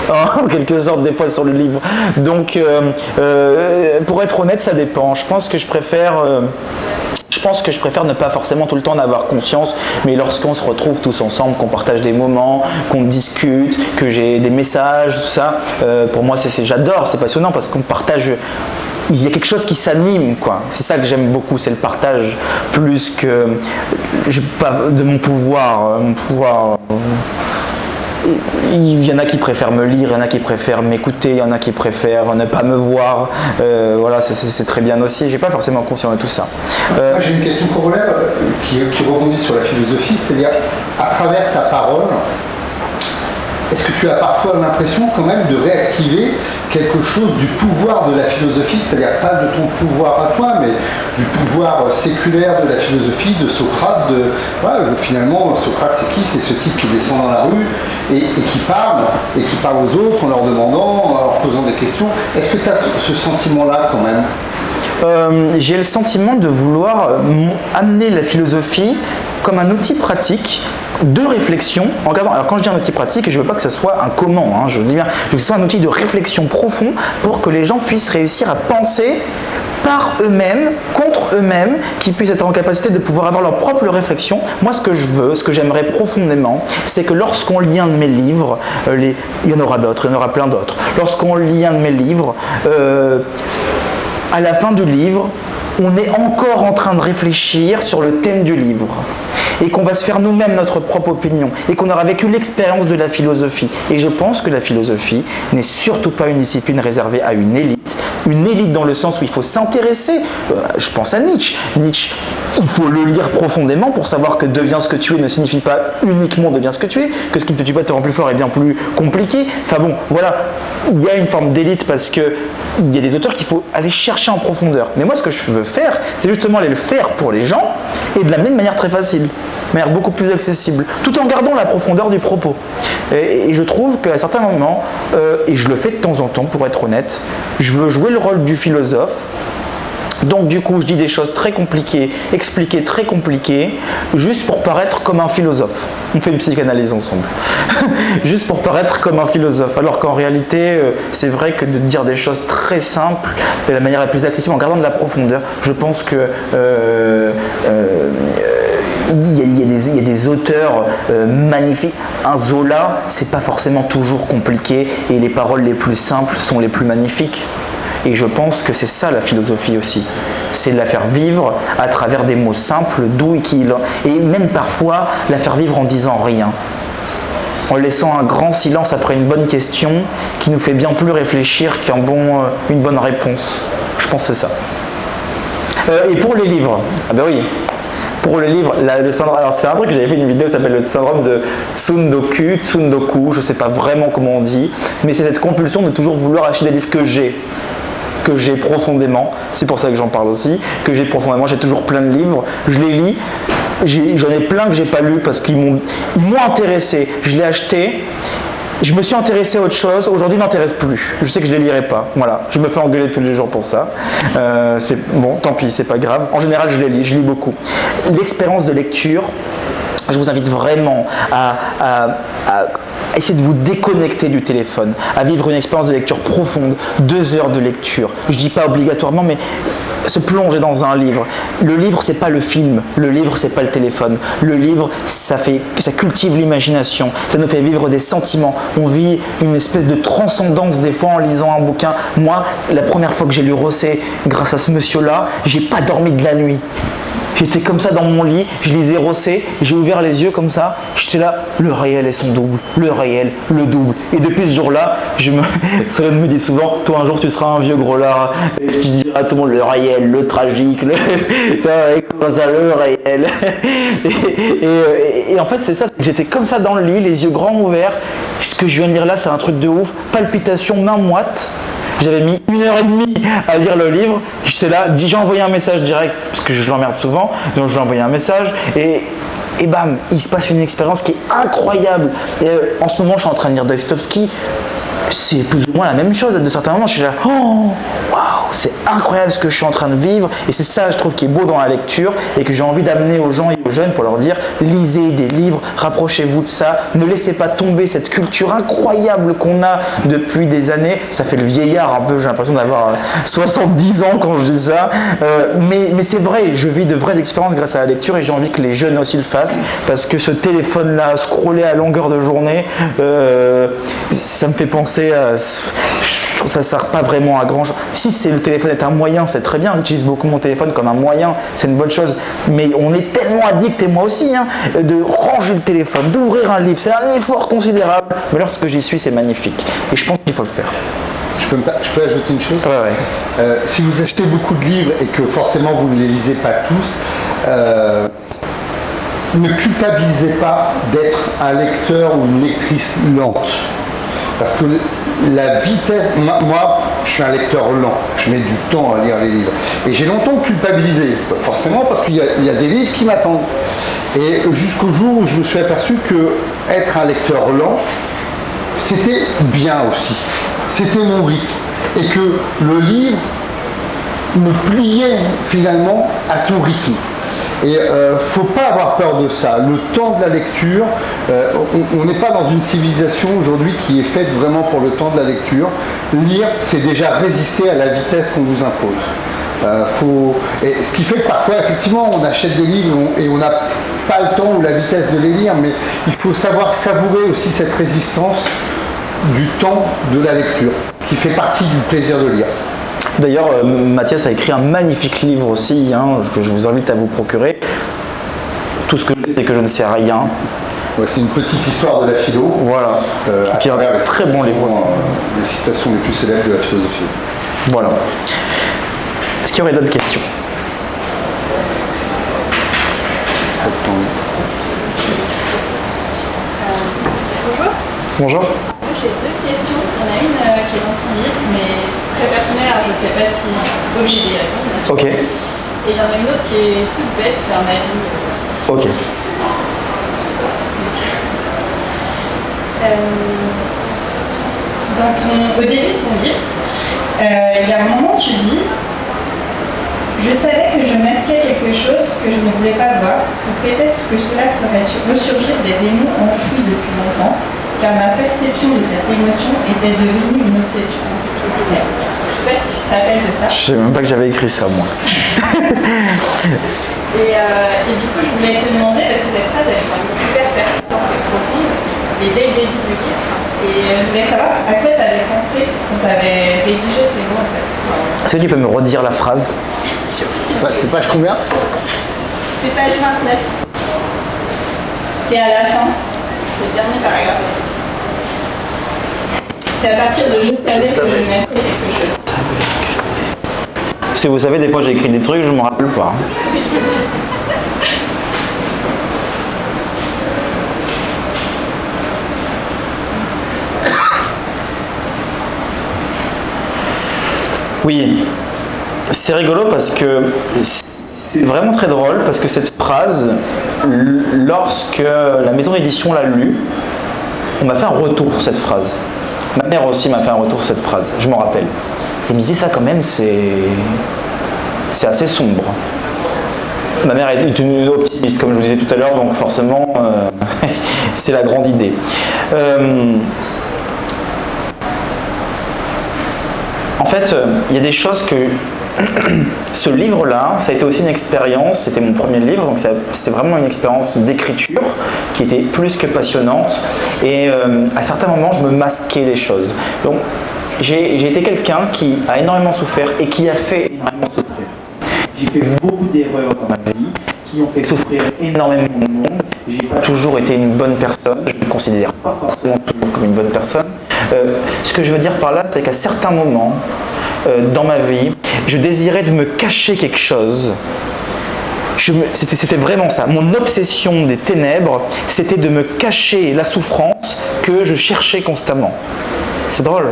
en quelque sorte des fois sur le livre. Donc euh, euh, pour être honnête, ça dépend. Je pense que je préfère euh, je pense que je préfère ne pas forcément tout le temps en avoir conscience, mais lorsqu'on se retrouve tous ensemble, qu'on partage des moments, qu'on discute, que j'ai des messages, tout ça, euh, pour moi c'est j'adore, c'est passionnant parce qu'on partage il y a quelque chose qui s'anime, quoi. C'est ça que j'aime beaucoup, c'est le partage, plus que je, de mon pouvoir. Mon pouvoir il y en a qui préfèrent me lire, il y en a qui préfèrent m'écouter, il y en a qui préfèrent ne pas me voir. Euh, voilà, c'est très bien aussi. J'ai pas forcément conscience de tout ça. Euh, j'ai une question corollaire qui, qui rebondit sur la philosophie, c'est-à-dire à travers ta parole, est-ce que tu as parfois l'impression quand même de réactiver quelque chose du pouvoir de la philosophie, c'est-à-dire pas de ton pouvoir à toi, mais du pouvoir séculaire de la philosophie, de Socrate, de finalement Socrate c'est qui? C'est ce type qui descend dans la rue et, qui parle, et qui parle aux autres en leur demandant, en leur posant des questions. Est-ce que tu as ce sentiment-là quand même? Euh, j'ai le sentiment de vouloir amener la philosophie comme un outil pratique de réflexion en regardant. Alors quand je dis un outil pratique, je ne veux pas que ce soit un comment, hein, je veux dire que ce soit un outil de réflexion profond pour que les gens puissent réussir à penser par eux-mêmes, contre eux-mêmes, qu'ils puissent être en capacité de pouvoir avoir leur propre réflexion. Moi, ce que je veux, ce que j'aimerais profondément, c'est que lorsqu'on lit un de mes livres, euh, il y en aura d'autres, il y en aura plein d'autres. Lorsqu'on lit un de mes livres, euh, à la fin du livre, on est encore en train de réfléchir sur le thème du livre et qu'on va se faire nous-mêmes notre propre opinion et qu'on aura vécu l'expérience de la philosophie. Et je pense que la philosophie n'est surtout pas une discipline réservée à une élite, une élite dans le sens où il faut s'intéresser. Euh, je pense à Nietzsche. Nietzsche, il faut le lire profondément pour savoir que deviens ce que tu es ne signifie pas uniquement deviens ce que tu es, que ce qui ne te tue pas te rend plus fort est bien plus compliqué. Enfin bon, voilà, il y a une forme d'élite parce que il y a des auteurs qu'il faut aller chercher en profondeur. Mais moi, ce que je veux faire, c'est justement aller le faire pour les gens et de l'amener de manière très facile, de manière beaucoup plus accessible, tout en gardant la profondeur du propos. Et, je trouve qu'à certains moments, euh, et je le fais de temps en temps pour être honnête, je veux jouer le rôle du philosophe donc du coup, je dis des choses très compliquées, expliquées très compliquées, juste pour paraître comme un philosophe. On fait une psychanalyse ensemble. juste pour paraître comme un philosophe. Alors qu'en réalité, euh, c'est vrai que de dire des choses très simples de la manière la plus accessible en gardant de la profondeur, je pense que euh, euh, il y, a, des, auteurs magnifiques. Un Zola, c'est pas forcément toujours compliqué et les paroles les plus simples sont les plus magnifiques. Et je pense que c'est ça la philosophie aussi. C'est de la faire vivre à travers des mots simples, doux et qui. Et même parfois la faire vivre en disant rien. En laissant un grand silence après une bonne question qui nous fait bien plus réfléchir qu'une euh, bonne réponse. Je pense que c'est ça. Euh, et pour les livres, ah ben oui, pour le livre, le syndrome, alors c'est un truc que j'avais fait une vidéo, ça s'appelle le syndrome de Tsundoku, Tsundoku, je ne sais pas vraiment comment on dit, mais c'est cette compulsion de toujours vouloir acheter des livres que j'ai que j'ai profondément, c'est pour ça que j'en parle aussi, que j'ai profondément, j'ai toujours plein de livres, je les lis, j'en ai, plein que j'ai pas lu parce qu'ils m'ont intéressé, je l'ai acheté, je me suis intéressé à autre chose, aujourd'hui, m'intéresse plus. Je sais que je les lirai pas. Voilà, je me fais engueuler tous les jours pour ça. Euh, c'est bon, tant pis, c'est pas grave. En général, je les lis, je lis beaucoup. L'expérience de lecture, je vous invite vraiment à, essayer de vous déconnecter du téléphone, à vivre une expérience de lecture profonde, deux heures de lecture. Je dis pas obligatoirement, mais se plonger dans un livre. Le livre, c'est pas le film. Le livre, c'est pas le téléphone. Le livre, ça fait, ça cultive l'imagination. Ça nous fait vivre des sentiments. On vit une espèce de transcendance des fois en lisant un bouquin. Moi, la première fois que j'ai lu Rosset, grâce à ce monsieur-là, j'ai pas dormi de la nuit. J'étais comme ça dans mon lit, je lisais Rosset, j'ai ouvert les yeux comme ça, j'étais là, le réel est son double, le réel, le double. Et depuis ce jour-là, je me, me dit souvent, toi un jour tu seras un vieux gros lard, et tu diras à tout le monde le réel, le tragique, le, ça, le réel. Et, en fait, c'est ça, j'étais comme ça dans le lit, les yeux grands ouverts. Ce que je viens de lire là, c'est un truc de ouf, palpitation, main moite. J'avais mis une heure et demie à lire le livre. J'étais là, j'ai envoyé un message direct, parce que je l'emmerde souvent, donc j'ai envoyé un message. Et, et bam, il se passe une expérience qui est incroyable. Et euh, en ce moment, je suis en train de lire Dostoevsky. C'est plus ou moins la même chose. De certains moments, je suis là, oh, c'est incroyable ce que je suis en train de vivre. Et c'est ça, je trouve, qui est beau dans la lecture et que j'ai envie d'amener aux gens et aux jeunes pour leur dire lisez des livres, rapprochez-vous de ça, ne laissez pas tomber cette culture incroyable qu'on a depuis des années. Ça fait le vieillard un peu, j'ai l'impression d'avoir 70 euh, ans quand je dis ça. Euh, mais, mais c'est vrai, je vis de vraies expériences grâce à la lecture et j'ai envie que les jeunes aussi le fassent parce que ce téléphone-là, scroller à longueur de journée, euh, ça me fait penser Je trouve ça sert pas vraiment à grand chose. Si c'est le téléphone est un moyen, c'est très bien. J'utilise beaucoup mon téléphone comme un moyen, c'est une bonne chose. Mais on est tellement addict, et moi aussi, hein, de ranger le téléphone, d'ouvrir un livre. C'est un effort considérable. Mais lorsque j'y suis, c'est magnifique. Et je pense qu'il faut le faire. Je peux, je peux ajouter une chose? Euh, Si vous achetez beaucoup de livres et que forcément vous ne les lisez pas tous, euh, ne culpabilisez pas d'être un lecteur ou une lectrice lente. Parce que la vitesse, moi, je suis un lecteur lent, je mets du temps à lire les livres. Et j'ai longtemps culpabilisé, forcément parce qu'il y, a des livres qui m'attendent. Et jusqu'au jour où je me suis aperçu que être un lecteur lent, c'était bien aussi. C'était mon rythme. Et que le livre me pliait finalement à son rythme. Et il euh, ne faut pas avoir peur de ça. Le temps de la lecture, euh, on n'est pas dans une civilisation aujourd'hui qui est faite vraiment pour le temps de la lecture. Lire, c'est déjà résister à la vitesse qu'on nous impose. Euh, faut... ce qui fait que parfois, effectivement, on achète des livres et on n'a pas le temps ou la vitesse de les lire, mais il faut savoir savourer aussi cette résistance du temps de la lecture, qui fait partie du plaisir de lire. D'ailleurs, euh, Mathias a écrit un magnifique livre aussi, hein, que je vous invite à vous procurer. Tout ce que je sais, c'est que je ne sais rien. c'est une petite histoire de la philo. Voilà. Euh, à un très bon livre aussi. Euh, les citations les plus célèbres de la philosophie. Voilà. Est-ce qu'il y aurait d'autres questions? Bonjour. Bonjour. J'ai deux questions. Il y en a une qui est dans ton livre, mais très personnel, alors je ne sais pas si obligé d'y répondre. Ok. Et il y en a une autre qui est toute bête, c'est un avis. Euh, ok. Euh, dans ton, au début de ton livre, euh, il y a un moment tu dis Je savais que je masquais quelque chose que je ne voulais pas voir, sous prétexte que cela ferait ressurgir des démons enfouis depuis longtemps, car ma perception de cette émotion était devenue une obsession. Je sais pas si tu te rappelles de ça. Je sais même pas que j'avais écrit ça, moi. et, euh, et, du coup, je voulais te demander, parce que cette phrase, elle est hyper pertinente et profonde, et dès le début du livre, et je voulais savoir à quoi tu avais pensé quand tu avais rédigé ces mots, en fait. Est-ce que tu peux me redire la phrase? C'est page combien? C'est page 29. C'est à la fin, c'est le dernier paragraphe. C'est à partir de je savais, je savais. que je quelque chose. Si vous savez, des fois j'ai écrit des trucs, je ne me rappelle pas. Oui, c'est rigolo parce que c'est vraiment très drôle parce que cette phrase, lorsque la maison d'édition l'a lue, on m'a fait un retour sur cette phrase. Ma mère aussi m'a fait un retour cette phrase, je m'en rappelle. Il me disait ça quand même, c'est assez sombre. Ma mère est une optimiste, comme je vous disais tout à l'heure, donc forcément, euh, c'est la grande idée. Euh, en fait, il y a des choses que ce livre-là, ça a été aussi une expérience, c'était mon premier livre, donc c'était vraiment une expérience d'écriture qui était plus que passionnante. Et euh, à certains moments, je me masquais des choses. Donc, j'ai été quelqu'un qui a énormément souffert et qui a fait énormément souffrir. J'ai fait beaucoup d'erreurs dans ma vie qui ont fait souffrir énormément de monde. J'ai pas toujours été une bonne personne, je ne me considère pas forcément toujours comme une bonne personne. Euh, ce que je veux dire par là, c'est qu'à certains moments euh, dans ma vie, je désirais de me cacher quelque chose. C'était vraiment ça. Mon obsession des ténèbres, c'était de me cacher la souffrance que je cherchais constamment. C'est drôle.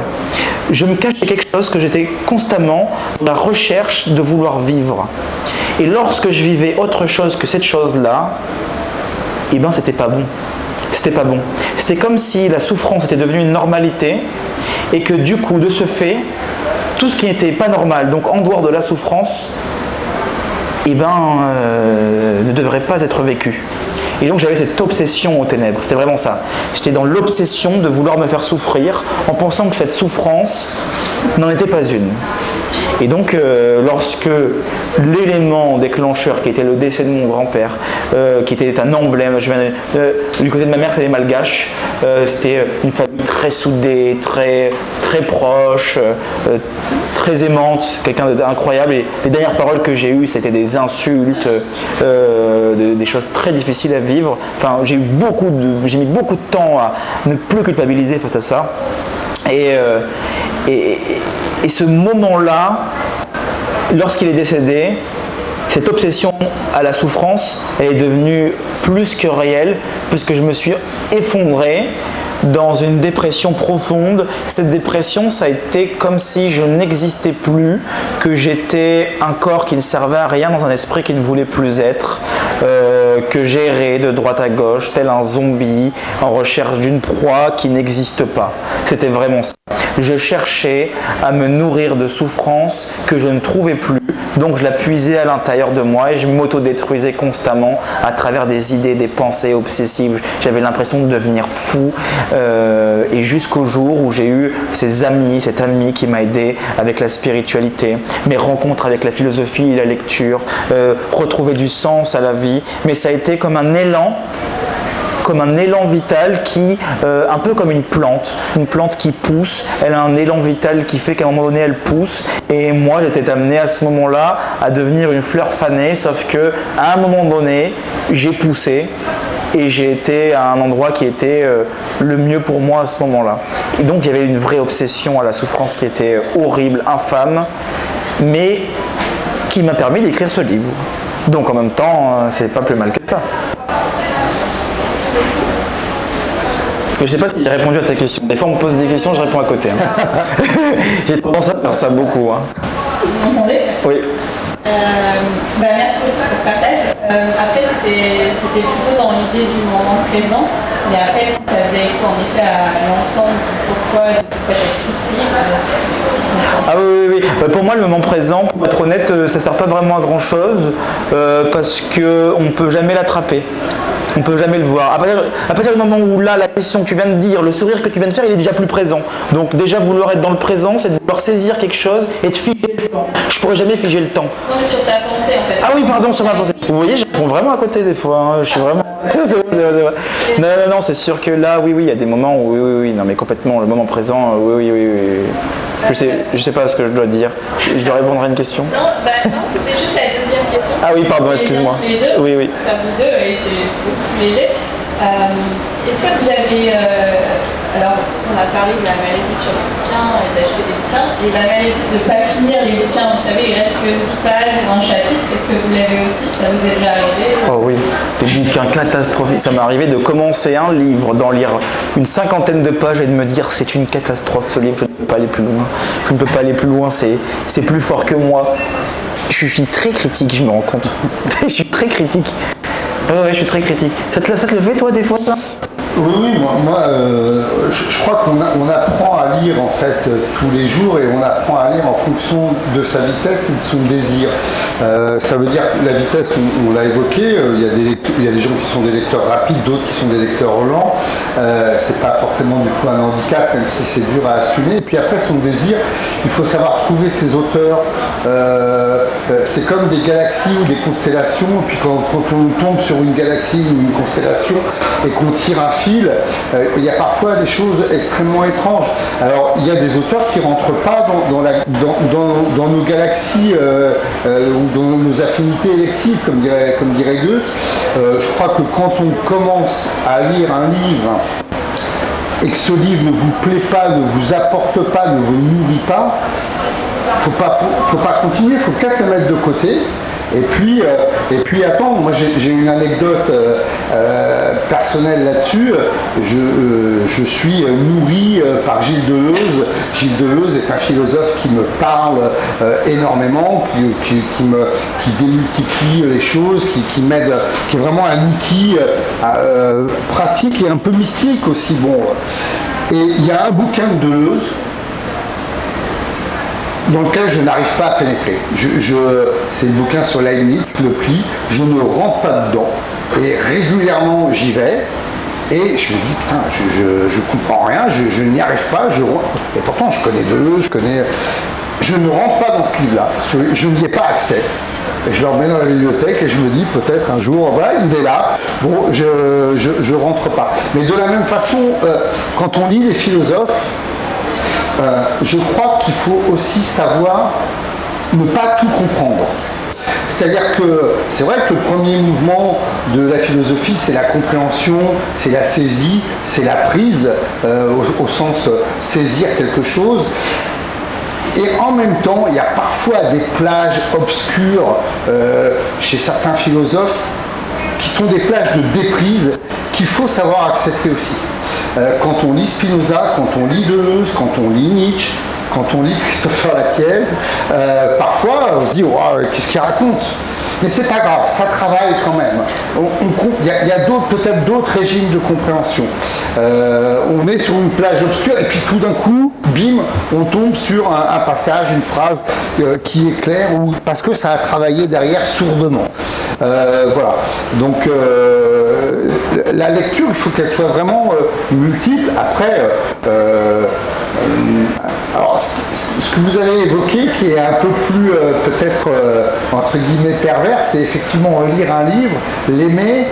Je me cachais quelque chose que j'étais constamment dans la recherche de vouloir vivre. Et lorsque je vivais autre chose que cette chose-là, eh ben c'était pas bon. C'était pas bon. C'était comme si la souffrance était devenue une normalité et que du coup, de ce fait, tout ce qui n'était pas normal, donc en dehors de la souffrance, eh ben, euh, ne devrait pas être vécu. Et donc j'avais cette obsession aux ténèbres, c'était vraiment ça. J'étais dans l'obsession de vouloir me faire souffrir en pensant que cette souffrance n'en était pas une. Et donc, euh, lorsque l'élément déclencheur, qui était le décès de mon grand-père, euh, qui était un emblème, je du côté de ma mère, c'est les malgaches, euh, c'était une famille très soudée, très, très proche, très aimante, quelqu'un d'incroyable. Et les dernières paroles que j'ai eues, c'était des insultes, des choses très difficiles à vivre. Enfin, j'ai mis beaucoup de temps à ne plus culpabiliser face à ça. Et, et ce moment-là, lorsqu'il est décédé, cette obsession à la souffrance, elle est devenue plus que réelle, puisque je me suis effondré dans une dépression profonde. Cette dépression, ça a été comme si je n'existais plus, que j'étais un corps qui ne servait à rien dans un esprit qui ne voulait plus être, euh, que j'errais de droite à gauche, tel un zombie, en recherche d'une proie qui n'existe pas. C'était vraiment ça. Je cherchais à me nourrir de souffrances que je ne trouvais plus, donc je la puisais à l'intérieur de moi et je m'auto-détruisais constamment à travers des idées, des pensées obsessives. J'avais l'impression de devenir fou euh, et jusqu'au jour où j'ai eu ces amis, cet ami qui m'a aidé avec la spiritualité, mes rencontres avec la philosophie et la lecture, euh, retrouver du sens à la vie, mais ça a été comme un élan comme un élan vital qui, euh, un peu comme une plante, une plante qui pousse, elle a un élan vital qui fait qu'à un moment donné elle pousse. Et moi j'étais amené à ce moment-là à devenir une fleur fanée, sauf que à un moment donné j'ai poussé et j'ai été à un endroit qui était euh, le mieux pour moi à ce moment-là. Et donc il y avait une vraie obsession à la souffrance qui était horrible, infâme, mais qui m'a permis d'écrire ce livre. Donc en même temps, euh, c'est pas plus mal que ça. Je sais pas si j'ai répondu à ta question. Des fois, on me pose des questions, je réponds à côté. hein. j'ai tendance à faire ça beaucoup. hein. Vous m'entendez? Oui. Euh, bah, merci beaucoup pour ce partage. Euh, après, c'était c'était plutôt dans l'idée du moment présent. Mais après, si ça faisait écho en effet à l'ensemble pourquoi et du pourquoi j'ai écrit ce livre, euh. Ah oui, oui, oui. Bah, pour moi, le moment présent, pour être honnête, ça sert pas vraiment à grand chose parce que on peut jamais l'attraper. On peut jamais le voir. À partir, à partir du moment où là, la question que tu viens de dire, le sourire que tu viens de faire, il est déjà plus présent. Donc déjà, vouloir être dans le présent, c'est de vouloir saisir quelque chose et de figer le temps. Je pourrais jamais figer le temps. Non, sur ta pensée en fait. Ah oui, pardon, sur ma pensée. Vous voyez, je réponds vraiment à côté des fois. hein. Je suis vraiment. C'est vrai, c'est vrai, c'est vrai. Non, non, non, c'est sûr que là, oui, oui, il y a des moments où, oui, oui, oui, non, mais complètement, le moment présent, euh, oui, oui, oui, oui. oui. Je sais, je sais pas ce que je dois dire. Je dois répondre à une question. Non, bah non, c'était juste la deuxième question. Ah oui, pardon, excuse-moi. Oui, oui. Ça vous deux et c'est beaucoup plus léger. Euh, Est-ce que vous avez. euh, alors, on a parlé de la maladie sur les bouquins et d'acheter des bouquins. Et la maladie de ne pas finir les bouquins, vous savez, il reste que 10 pages ou un chapitre. Est-ce que vous l'avez aussi Ça vous est déjà arrivé Oh oui, des bouquins catastrophiques. Ça m'est arrivé de commencer un livre, d'en lire une cinquantaine de pages et de me dire c'est une catastrophe ce livre, je ne peux pas aller plus loin. Je ne peux pas aller plus loin, c'est plus fort que moi. Je suis très critique, je me rends compte. je suis très critique. Ouais, ouais, je suis très critique. Ça te, ça te le fait toi des fois Oui, oui, moi, euh, je, crois qu'on apprend à lire en fait euh, tous les jours et on apprend à lire en fonction de sa vitesse et de son désir. Euh, ça veut dire que la vitesse, on, l'a évoqué, il y, a des gens qui sont des lecteurs rapides, d'autres qui sont des lecteurs lents. C'est pas forcément du coup un handicap, même si c'est dur à assumer. Et puis après, son désir, il faut savoir trouver ses auteurs. C'est comme des galaxies ou des constellations. Et puis quand, quand on tombe sur une galaxie ou une constellation et qu'on tire un euh, il y a parfois des choses extrêmement étranges. Alors il y a des auteurs qui rentrent pas dans, nos galaxies euh, euh, ou dans nos affinités électives, comme dirait, comme dirait Goethe. Je crois que quand on commence à lire un livre et que ce livre ne vous plaît pas, ne vous apporte pas, ne vous nourrit pas, faut pas, faut, pas continuer, faut peut-être mettre de côté. Et puis, euh, et puis attends, moi j'ai une anecdote euh, euh, personnelle là-dessus. Je, je suis nourri par Gilles Deleuze. Gilles Deleuze est un philosophe qui me parle énormément, qui, qui- qui me, qui démultiplie les choses, qui, qui m'aide, qui est vraiment un outil pratique et un peu mystique aussi. Bon. Et il y a un bouquin de Deleuze dans lequel je n'arrive pas à pénétrer. Je, c'est le bouquin sur Leibniz, le pli, je ne rentre pas dedans. Et régulièrement j'y vais, et je me dis, putain, je, je, je comprends rien, je, n'y arrive pas, je, et pourtant je connais Deleuze, je connais... Je ne rentre pas dans ce livre-là, je, n'y ai pas accès. Et je le remets dans la bibliothèque et je me dis peut-être un jour, voilà, il est là, bon, je, je rentre pas. Mais de la même façon, euh, quand on lit les philosophes, euh, je crois qu'il faut aussi savoir ne pas tout comprendre. C'est-à-dire que c'est vrai que le premier mouvement de la philosophie, c'est la compréhension, c'est la saisie, c'est la prise, euh, au, sens euh, saisir quelque chose. Et en même temps, il y a parfois des plages obscures chez certains philosophes qui sont des plages de déprise qu'il faut savoir accepter aussi. Euh, quand on lit Spinoza, quand on lit Deleuze, quand on lit Nietzsche, quand on lit Christopher Laquiez, euh, parfois on se dit qu'est-ce qu'il raconte? Mais c'est pas grave, ça travaille quand même. Il y a, peut-être d'autres régimes de compréhension. Euh, on est sur une plage obscure et puis tout d'un coup, bim, on tombe sur un, passage, une phrase qui est claire ou parce que ça a travaillé derrière sourdement. Voilà. Donc la lecture, il faut qu'elle soit vraiment multiple. Après, alors, ce que vous avez évoqué, qui est un peu plus peut-être entre guillemets pervers, c'est effectivement lire un livre, l'aimer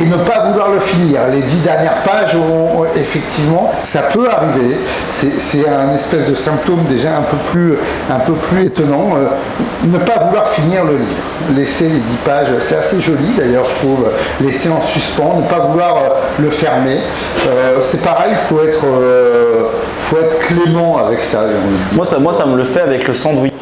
et ne pas vouloir le finir. Les dix dernières pages, ont, effectivement, ça peut arriver. C'est un espèce de symptôme déjà un peu plus, un peu plus étonnant. Euh, ne pas vouloir finir le livre. Laisser les dix pages, c'est assez joli d'ailleurs, je trouve. Laisser en suspens, ne pas vouloir euh, le fermer. Euh, c'est pareil, il faut être, faut être clément avec ça. Moi ça, moi, ça me le fait avec le sandwich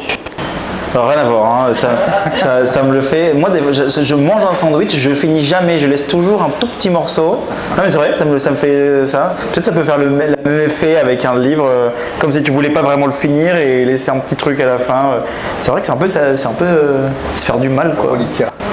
rien à voir, hein. ça, me le fait. Moi, je, mange un sandwich, je finis jamais, je laisse toujours un tout petit morceau. Non, mais c'est vrai, ça me, ça me fait ça. Peut-être ça peut faire le, même effet avec un livre, euh, comme si tu voulais pas vraiment le finir et laisser un petit truc à la fin. C'est vrai que c'est un peu, c'est un peu euh, se faire du mal, quoi.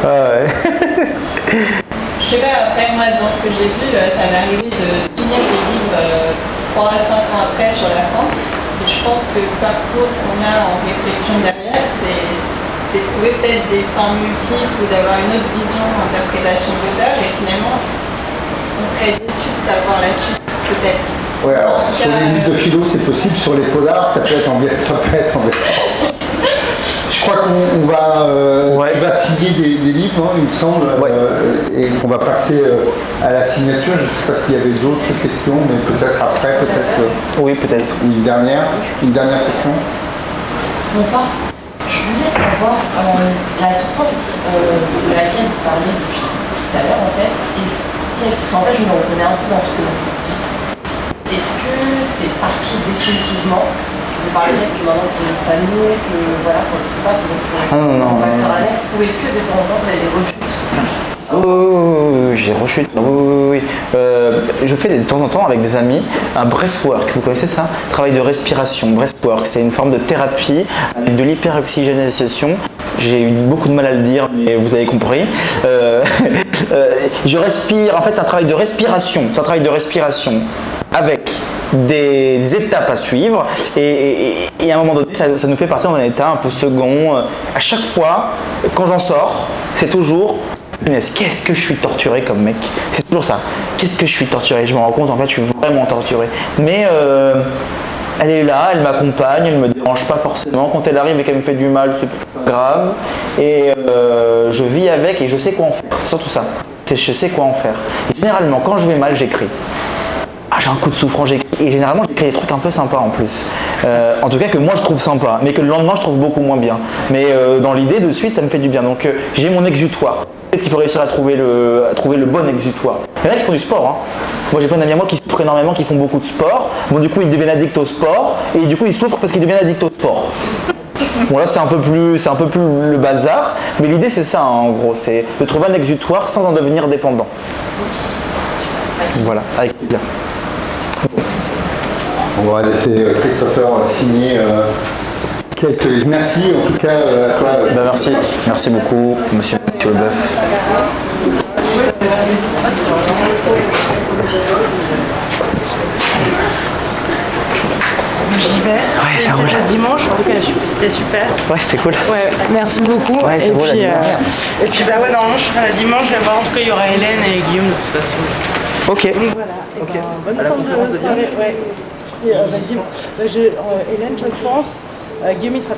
Ah, ouais. je sais pas, après, moi, dans ce que j'ai vu, euh, ça m'est arrivé de finir des livres 3 à 5 ans après sur la fin. Je pense que le parcours qu'on a en réflexion derrière, c'est trouver peut-être des fins multiples ou d'avoir une autre vision, interprétation de l'auteur, et finalement, on serait déçu de savoir la suite, peut-être. Ouais, alors sur les livres de philo, c'est possible, sur les polars, ça peut être embêtant. Ça peut être embêtant je crois qu'on va, euh, signer des, livres, hein, il me semble, euh, et qu'on va passer euh, à la signature. Je ne sais pas s'il y avait d'autres questions, mais peut-être après, peut-être. oui, peut-être. Une dernière, une dernière question. Bonsoir. Je voulais savoir la souffrance de laquelle vous parlez depuis tout à l'heure, en fait, parce qu'en fait, je me reconnais un peu dans ce que vous dites. Est-ce que c'est parti définitivement vous parlez que maintenant vous une famille, que voilà, je sais pas, vous ah, non, non, facteur annexe, ou est-ce que de temps en temps vous avez des rechutes Oh, j'ai rechute. Oui, oui, euh, je fais de temps en temps avec des amis un breathwork. Vous connaissez ça? Travail de respiration. Breathwork, c'est une forme de thérapie avec de l'hyperoxygénisation. J'ai eu beaucoup de mal à le dire, mais vous avez compris. Euh, euh, je respire. En fait, c'est un travail de respiration. C'est un travail de respiration des étapes à suivre et, à un moment donné ça, nous fait partir dans un état un peu second. À chaque fois, quand j'en sors, c'est toujours qu'est-ce que je suis torturé comme mec? C'est toujours ça. Qu'est-ce que je suis torturé? Je me rends compte en fait je suis vraiment torturé. Mais euh, elle est là, elle m'accompagne, elle me dérange pas forcément. Quand elle arrive et qu'elle me fait du mal, c'est pas grave. Et euh, je vis avec et je sais quoi en faire. C'est surtout ça. Je sais quoi en faire. généralement, quand je vais mal, j'écris. Ah, j'ai un coup de souffrance, j'écris. Et généralement, j'écris des trucs un peu sympas en plus. Euh, en tout cas, que moi je trouve sympa, mais que le lendemain je trouve beaucoup moins bien. Mais euh, dans l'idée, de suite, ça me fait du bien. Donc euh, j'ai mon exutoire. Peut-être qu'il faut réussir à trouver, le, à trouver le bon exutoire. Il y en a qui font du sport. Hein. Moi j'ai plein d'amis à moi qui souffrent énormément, qui font beaucoup de sport. Bon, du coup, ils deviennent addicts au sport. Et du coup, ils souffrent parce qu'ils deviennent addicts au sport. Bon là c'est un peu plus c'est un peu plus le bazar, mais l'idée c'est ça hein, en gros, c'est de trouver un exutoire sans en devenir dépendant. Voilà, avec plaisir. On va laisser euh, Christopher signer euh, quelques livres. Merci en tout cas euh, à toi. Bah, merci, merci beaucoup, monsieur Mathieu Leboeuf. J'y vais. Ouais, ça roule. dimanche, en tout cas, c'était super. Ouais, c'était cool. Ouais, merci beaucoup. Ouais, et, puis, et puis, bah ouais, normalement, je serai là dimanche. Je vais voir, en tout cas, il y aura Hélène et Guillaume de toute façon. Ok. Donc voilà. Ok. Ben, bonne à la conférence de, de dimanche. Ouais. Euh, vas-y, bah, je, euh, Hélène, je pense. Euh, Guillaume, il sera